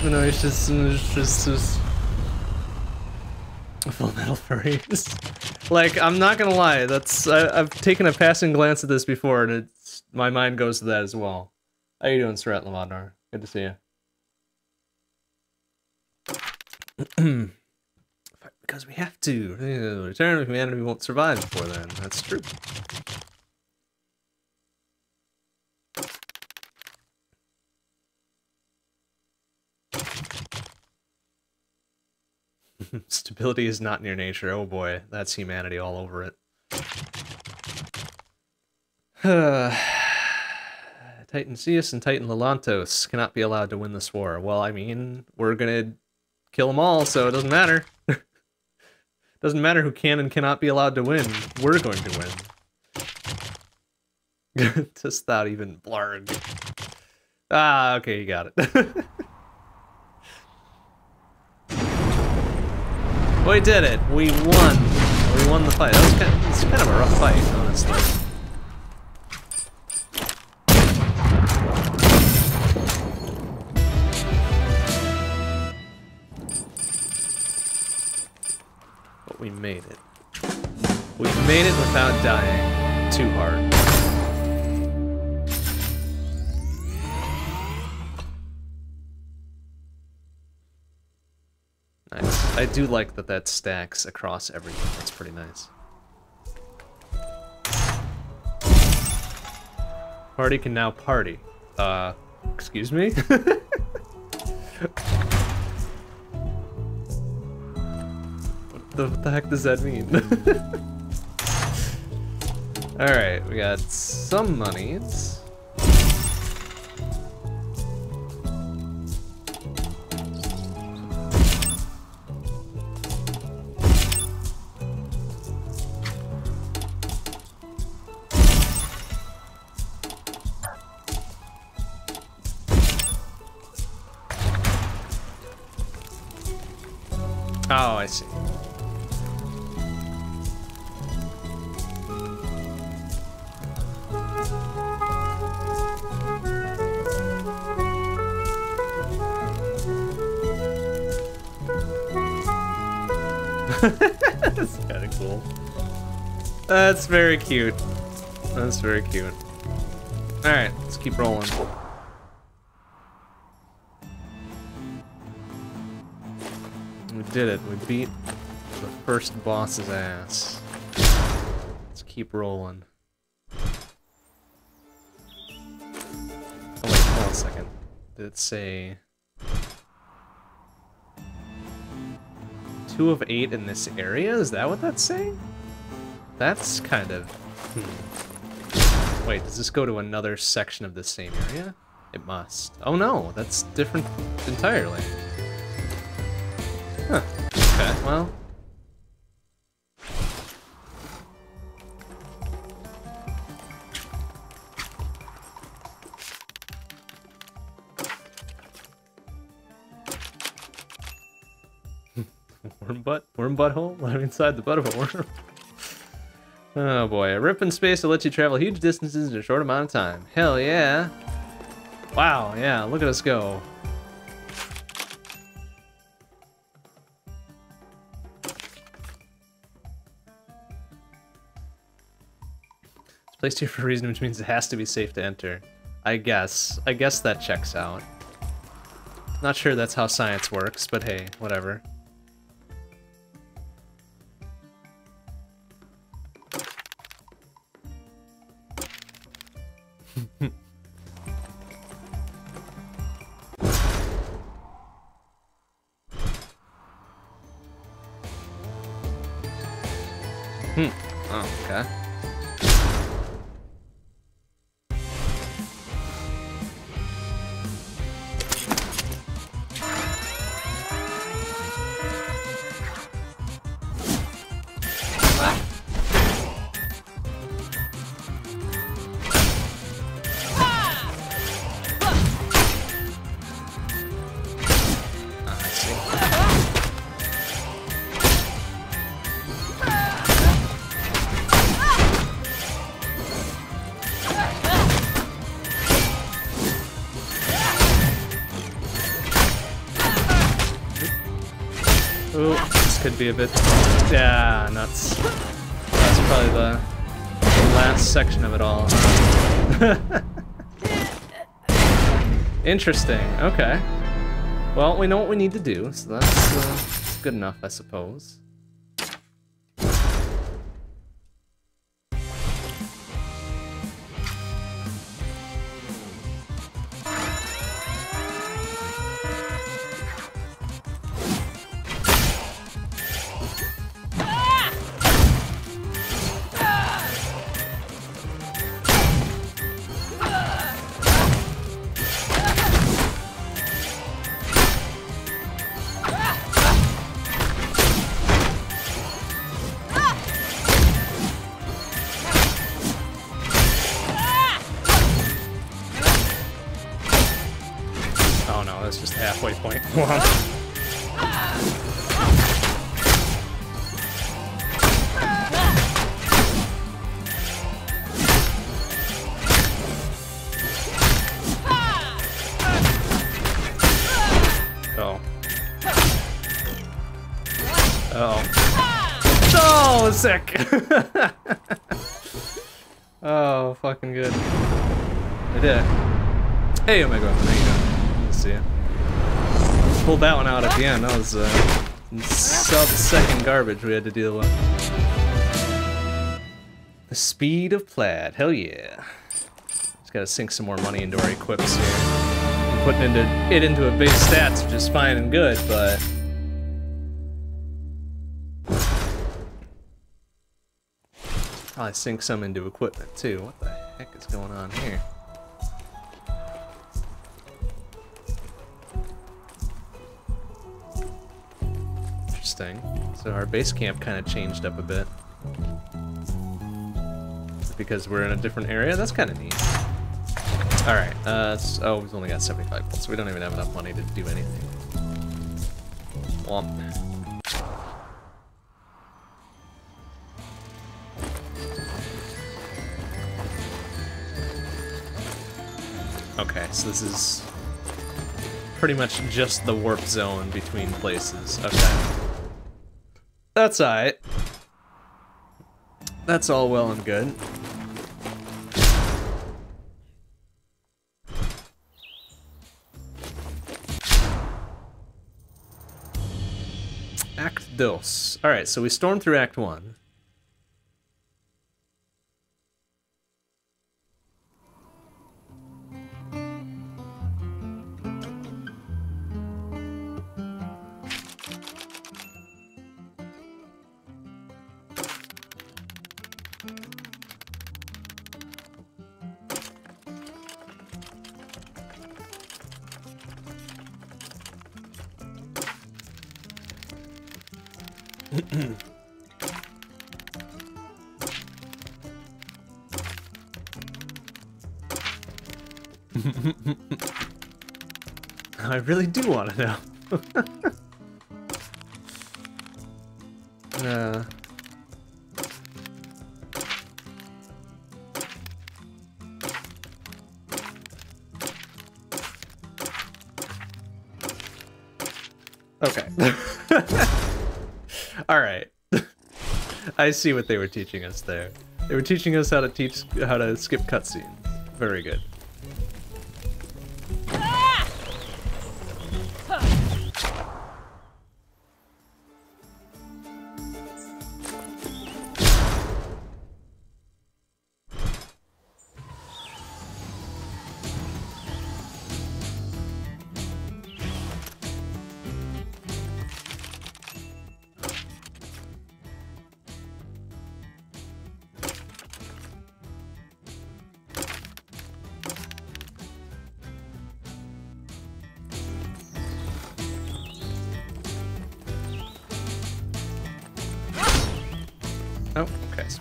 shit, Venoicious just a Full Metal Furries. like, I'm not gonna lie, that's I, have taken a passing glance at this before, and it's my mind goes to that as well. How you doing, Surat Lavadar? Good to see you. Because we have to. Return of humanity won't survive before then. That's true. Stability is not in your nature. Oh boy, that's humanity all over it. Titan Zeus and Titan Lelantos cannot be allowed to win this war. Well, I mean, we're gonna kill them all, so it doesn't matter. doesn't matter who can and cannot be allowed to win. We're going to win. Just that even blarg. Ah, okay, you got it. We did it. We won. We won the fight. That was kind of, it's kind of a rough fight, honestly. we made it. We made it without dying too hard. I do like that that stacks across everything. That's pretty nice. Party can now party. Uh, excuse me? the, what the heck does that mean? Alright, we got some monies. That's very cute. That's very cute. Alright, let's keep rolling. We did it. We beat the first boss's ass. Let's keep rolling. Oh wait, hold on a second. Did it say... two of eight in this area? Is that what that's saying? That's kind of... Hmm. Wait, does this go to another section of the same area? It must. Oh no, that's different entirely. Huh. Okay, well, Worm butt? Worm butthole? I'm inside the butt of a worm. Oh boy, a rip in space will let you travel huge distances in a short amount of time. Hell yeah. Wow, yeah, look at us go. It's placed here for a reason, which means it has to be safe to enter. I guess. I guess that checks out. Not sure that's how science works, but hey, whatever. cá. Be a bit... Yeah, nuts. That's probably the, last section of it all. Interesting, okay. Well, we know what we need to do, so that's uh, good enough, I suppose. Garbage we had to deal with. The speed of plaid. Hell yeah. Just gotta sink some more money into our equips here. I'm putting into it into a base stats, which is fine and good, but probably sink some into equipment too. What the heck is going on here? Interesting. So our base camp kind of changed up a bit. Because we're in a different area? That's kind of neat. Alright, uh, oh, we've only got 75 volts, so we don't even have enough money to do anything. Womp. Okay, so this is pretty much just the warp zone between places. Okay. That's alright. That's all well and good. Act dos. Alright, so we stormed through Act 1. I really do want to know. uh. Okay. All right. I see what they were teaching us there. They were teaching us how to teach how to skip cutscenes. Very good.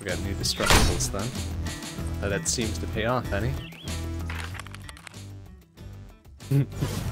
Got new destructibles then. Uh, that seems to pay off,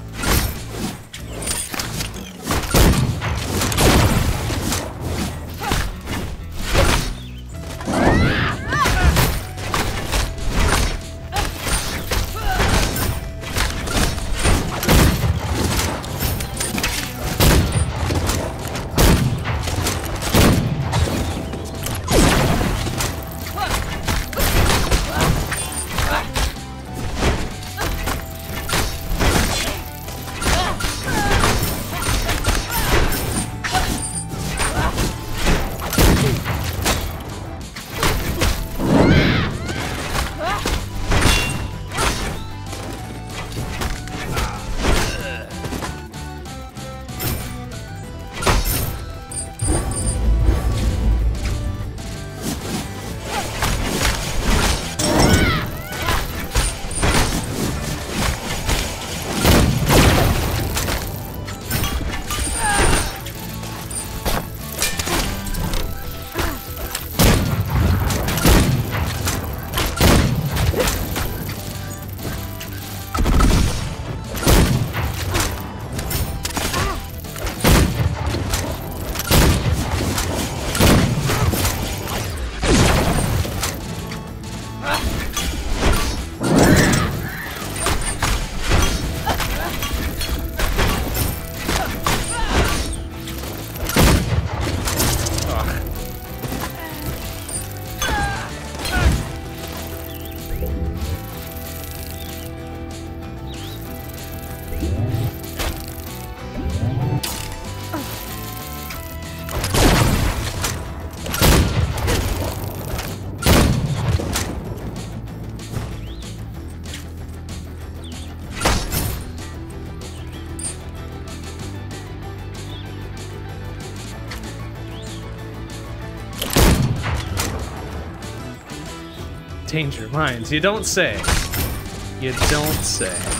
Eddie. Danger minds. You don't say. You don't say.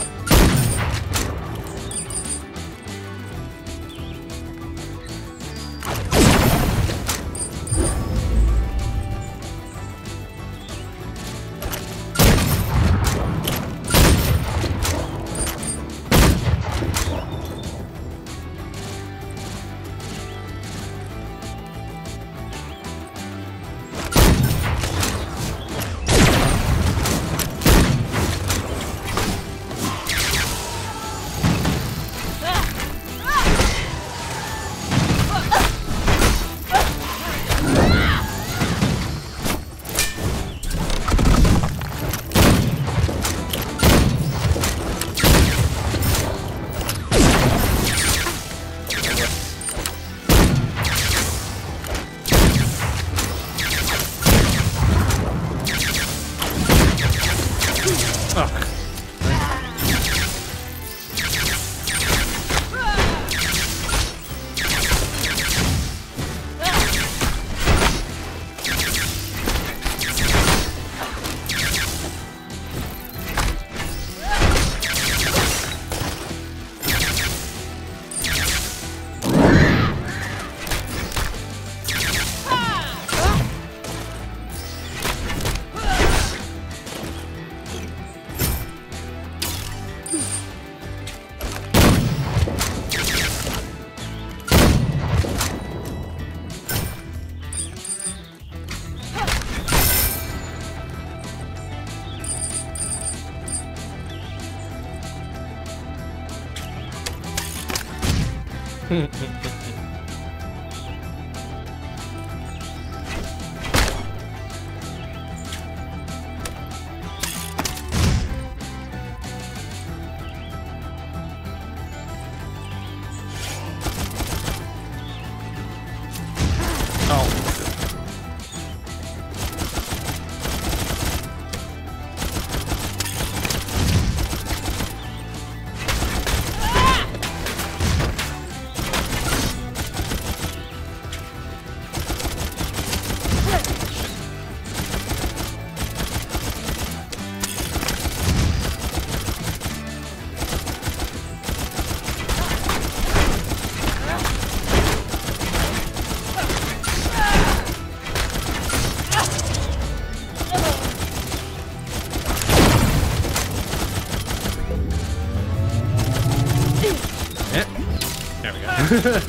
Yeah.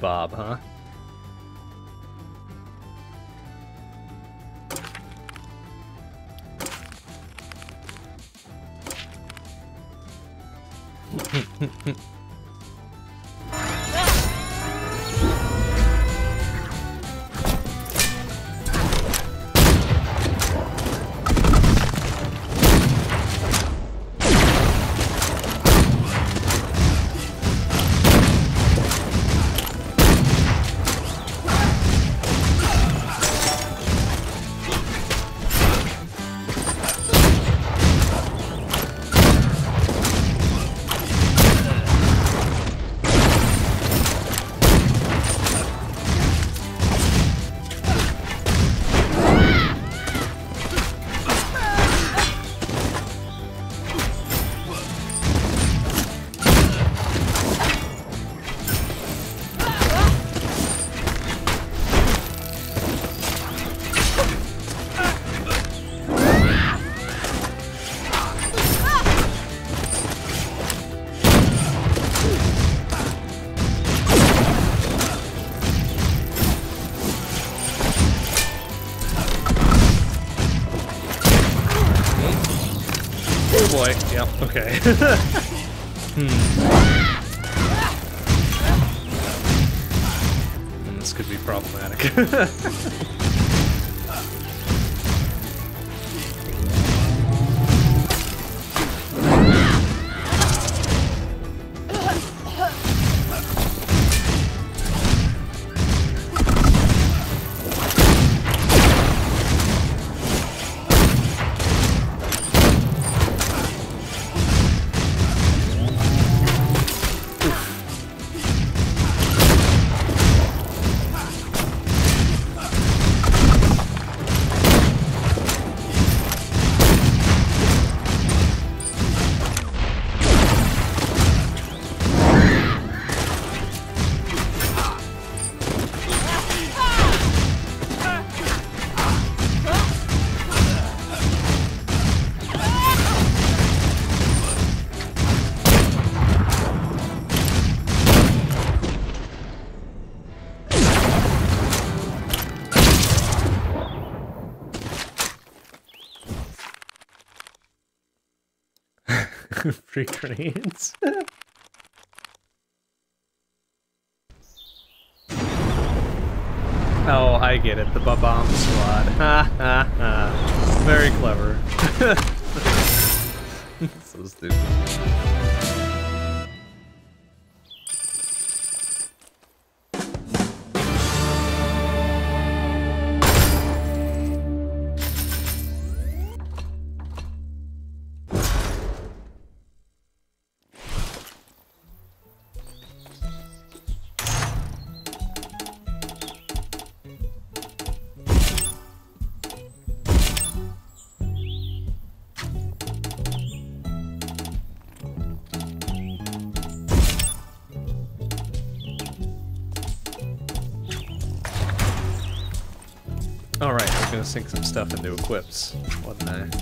Bob, huh? Okay. hmm. Free grenades. oh, I get it. The bomb squad. Ha ha ha. Very clever. so stupid. Into wasn't?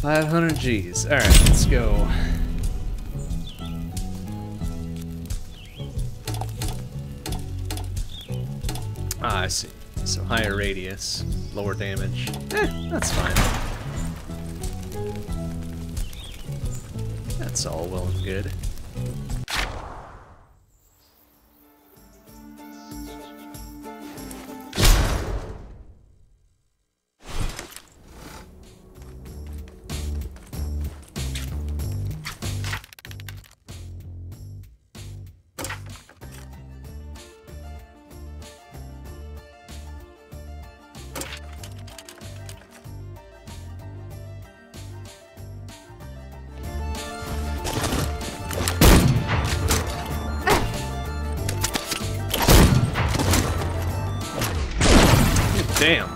Five hundred G's. Alright, let's go. Ah, I see. So higher radius, lower damage. Eh, that's fine. That's all well and good.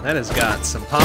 That has got some pop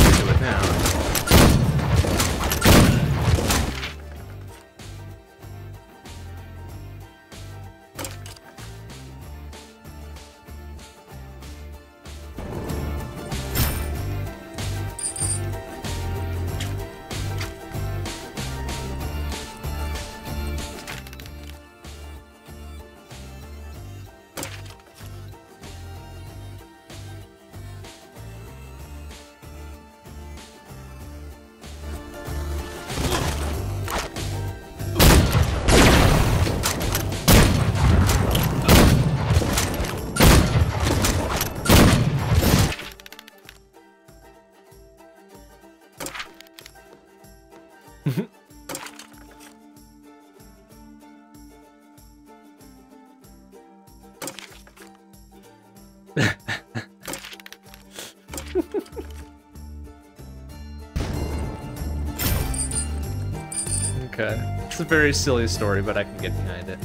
a very silly story, but I can get behind it.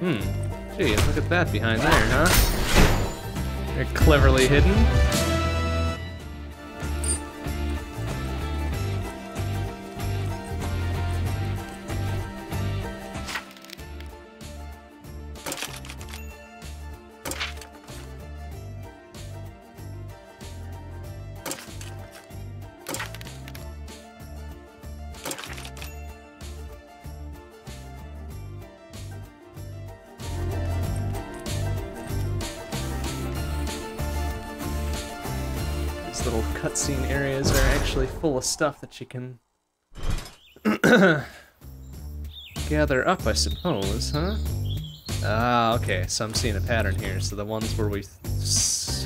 Hmm. Gee, look at that behind there, huh? They're cleverly hidden. Stuff that you can gather up, I suppose, huh? Ah, okay, so I'm seeing a pattern here. So the ones where we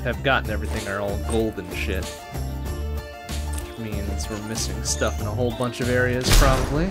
have gotten everything are all golden shit. Which means we're missing stuff in a whole bunch of areas, probably.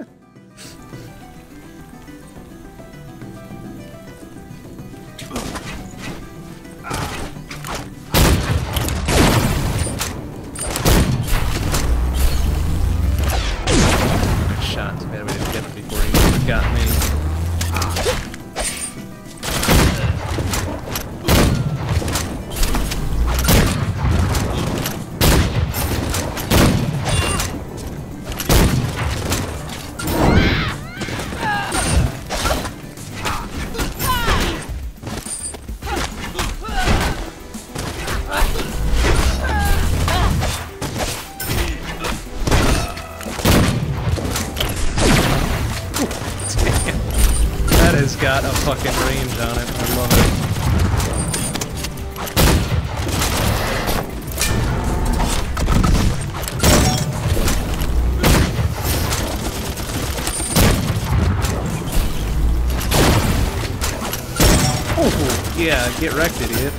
Yeah, get wrecked, idiot.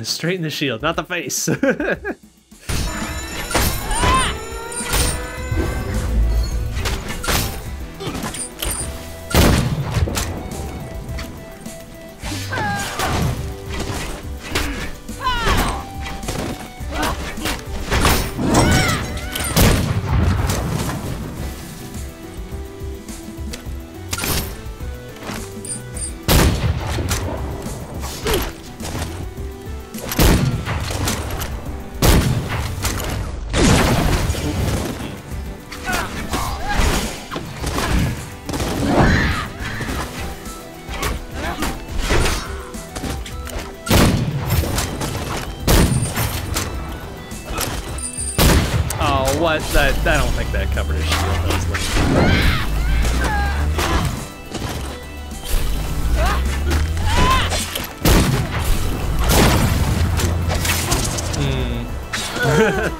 Straight in the shield, not the face. what? That I don't think that covered his shield. That was Hmm.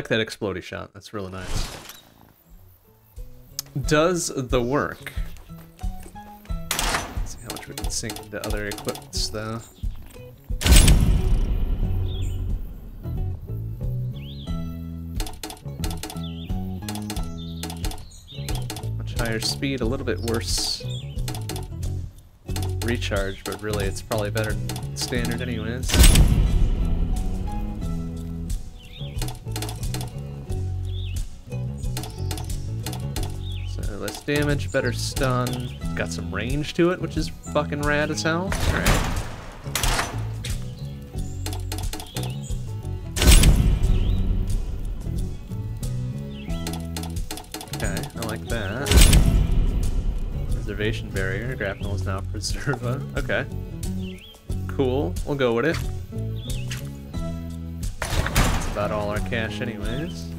like that explodey shot. That's really nice. Does the work. Let's see how much we can sink into other equipments, though. Much higher speed, a little bit worse recharge, but really it's probably better than standard anyways. Damage, better stun. Got some range to it, which is fucking rad as hell. Alright. Okay, I like that. preservation barrier. Grapnel is now preserva. Okay. Cool. We'll go with it. That's about all our cash anyways.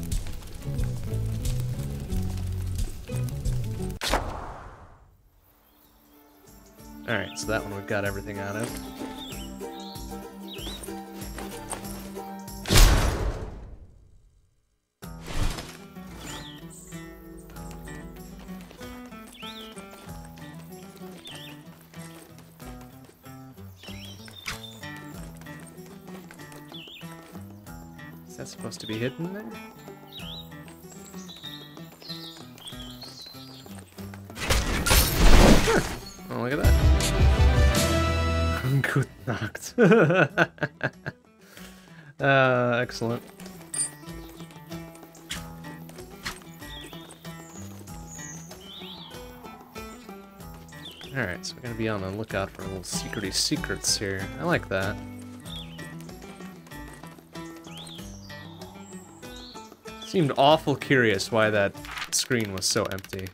Alright, so that one we've got everything out of. Is that supposed to be hidden there? uh, excellent. Alright, so we're gonna be on the lookout for little secrety secrets here. I like that. Seemed awful curious why that screen was so empty.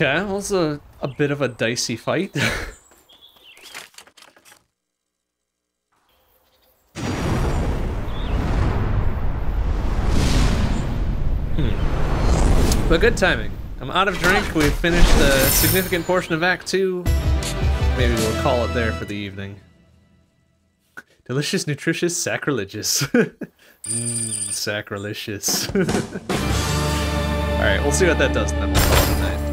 Okay, well, it's a, a bit of a dicey fight. hmm. But good timing. I'm out of drink. We've finished a significant portion of Act 2. Maybe we'll call it there for the evening. Delicious, nutritious, sacrilegious. Mmm, sacrilegious. Alright, we'll see what that does, then we'll call it a night.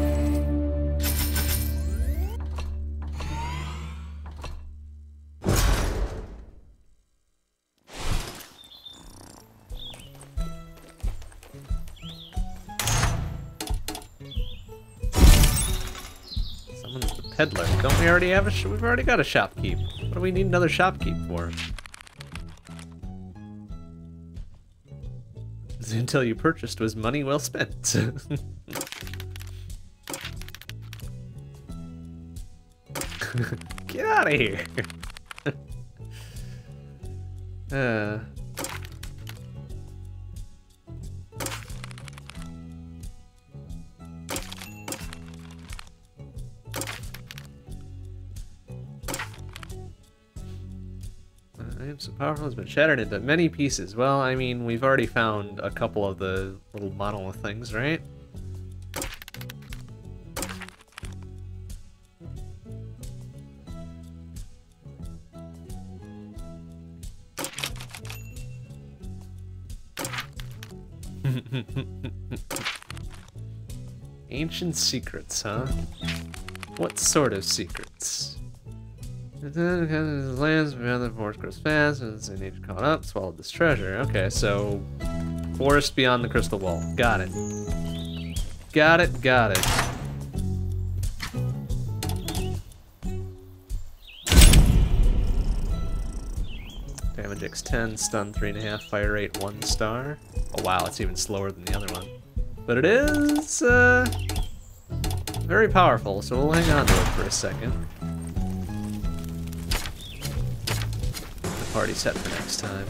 Already have a We've already got a shopkeep. What do we need another shopkeep for? The intel you purchased was money well spent. Get out of here! uh... powerful has been shattered into many pieces. Well, I mean, we've already found a couple of the little monolith things, right? Ancient secrets, huh? What sort of secrets? Lands beyond the forest grows fast as they need to caught up, swallowed this treasure. Okay, so forest beyond the crystal wall. Got it. Got it, got it. Damage X10, stun 3.5, fire rate 1 star. Oh wow, it's even slower than the other one. But it is, uh, very powerful, so we'll hang on to it for a second. Party set for next time.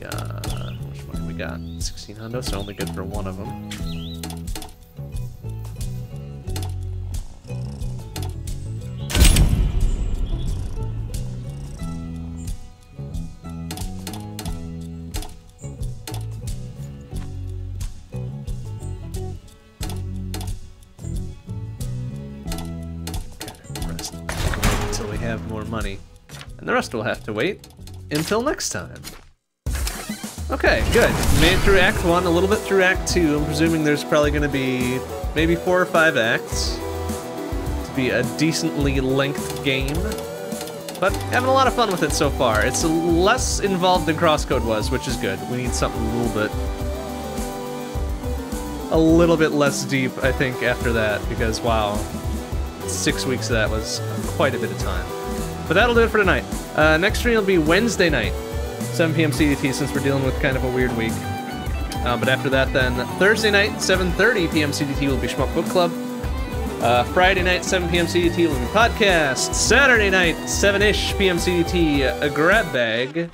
Got, how much money we got? 1600, so only good for one of them. Will have to wait until next time. Okay, good. Made it through Act 1, a little bit through Act 2. I'm presuming there's probably going to be maybe four or five acts. To be a decently length game. But having a lot of fun with it so far. It's less involved than Crosscode was, which is good. We need something a little bit... A little bit less deep, I think, after that, because, wow, six weeks of that was quite a bit of time. But that'll do it for tonight. Uh, next stream will be Wednesday night, 7 p.m. CDT, since we're dealing with kind of a weird week. Uh, but after that, then Thursday night, 7:30 p.m. CDT will be Schmuck Book Club. Uh, Friday night, 7 p.m. CDT will be podcast. Saturday night, 7-ish p.m. CDT, a grab bag. Going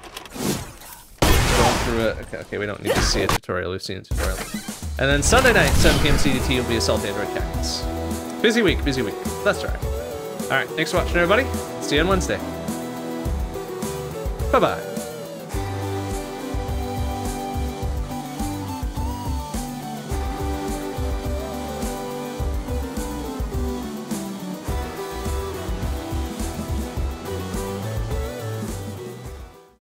through it. Okay, okay, we don't need to see a tutorial. We've seen a tutorial. And then Sunday night, 7 p.m. CDT will be Assault Android Cactus. Busy week, busy week. That's right. All right, thanks for watching, everybody. See you on Wednesday. Bye-bye.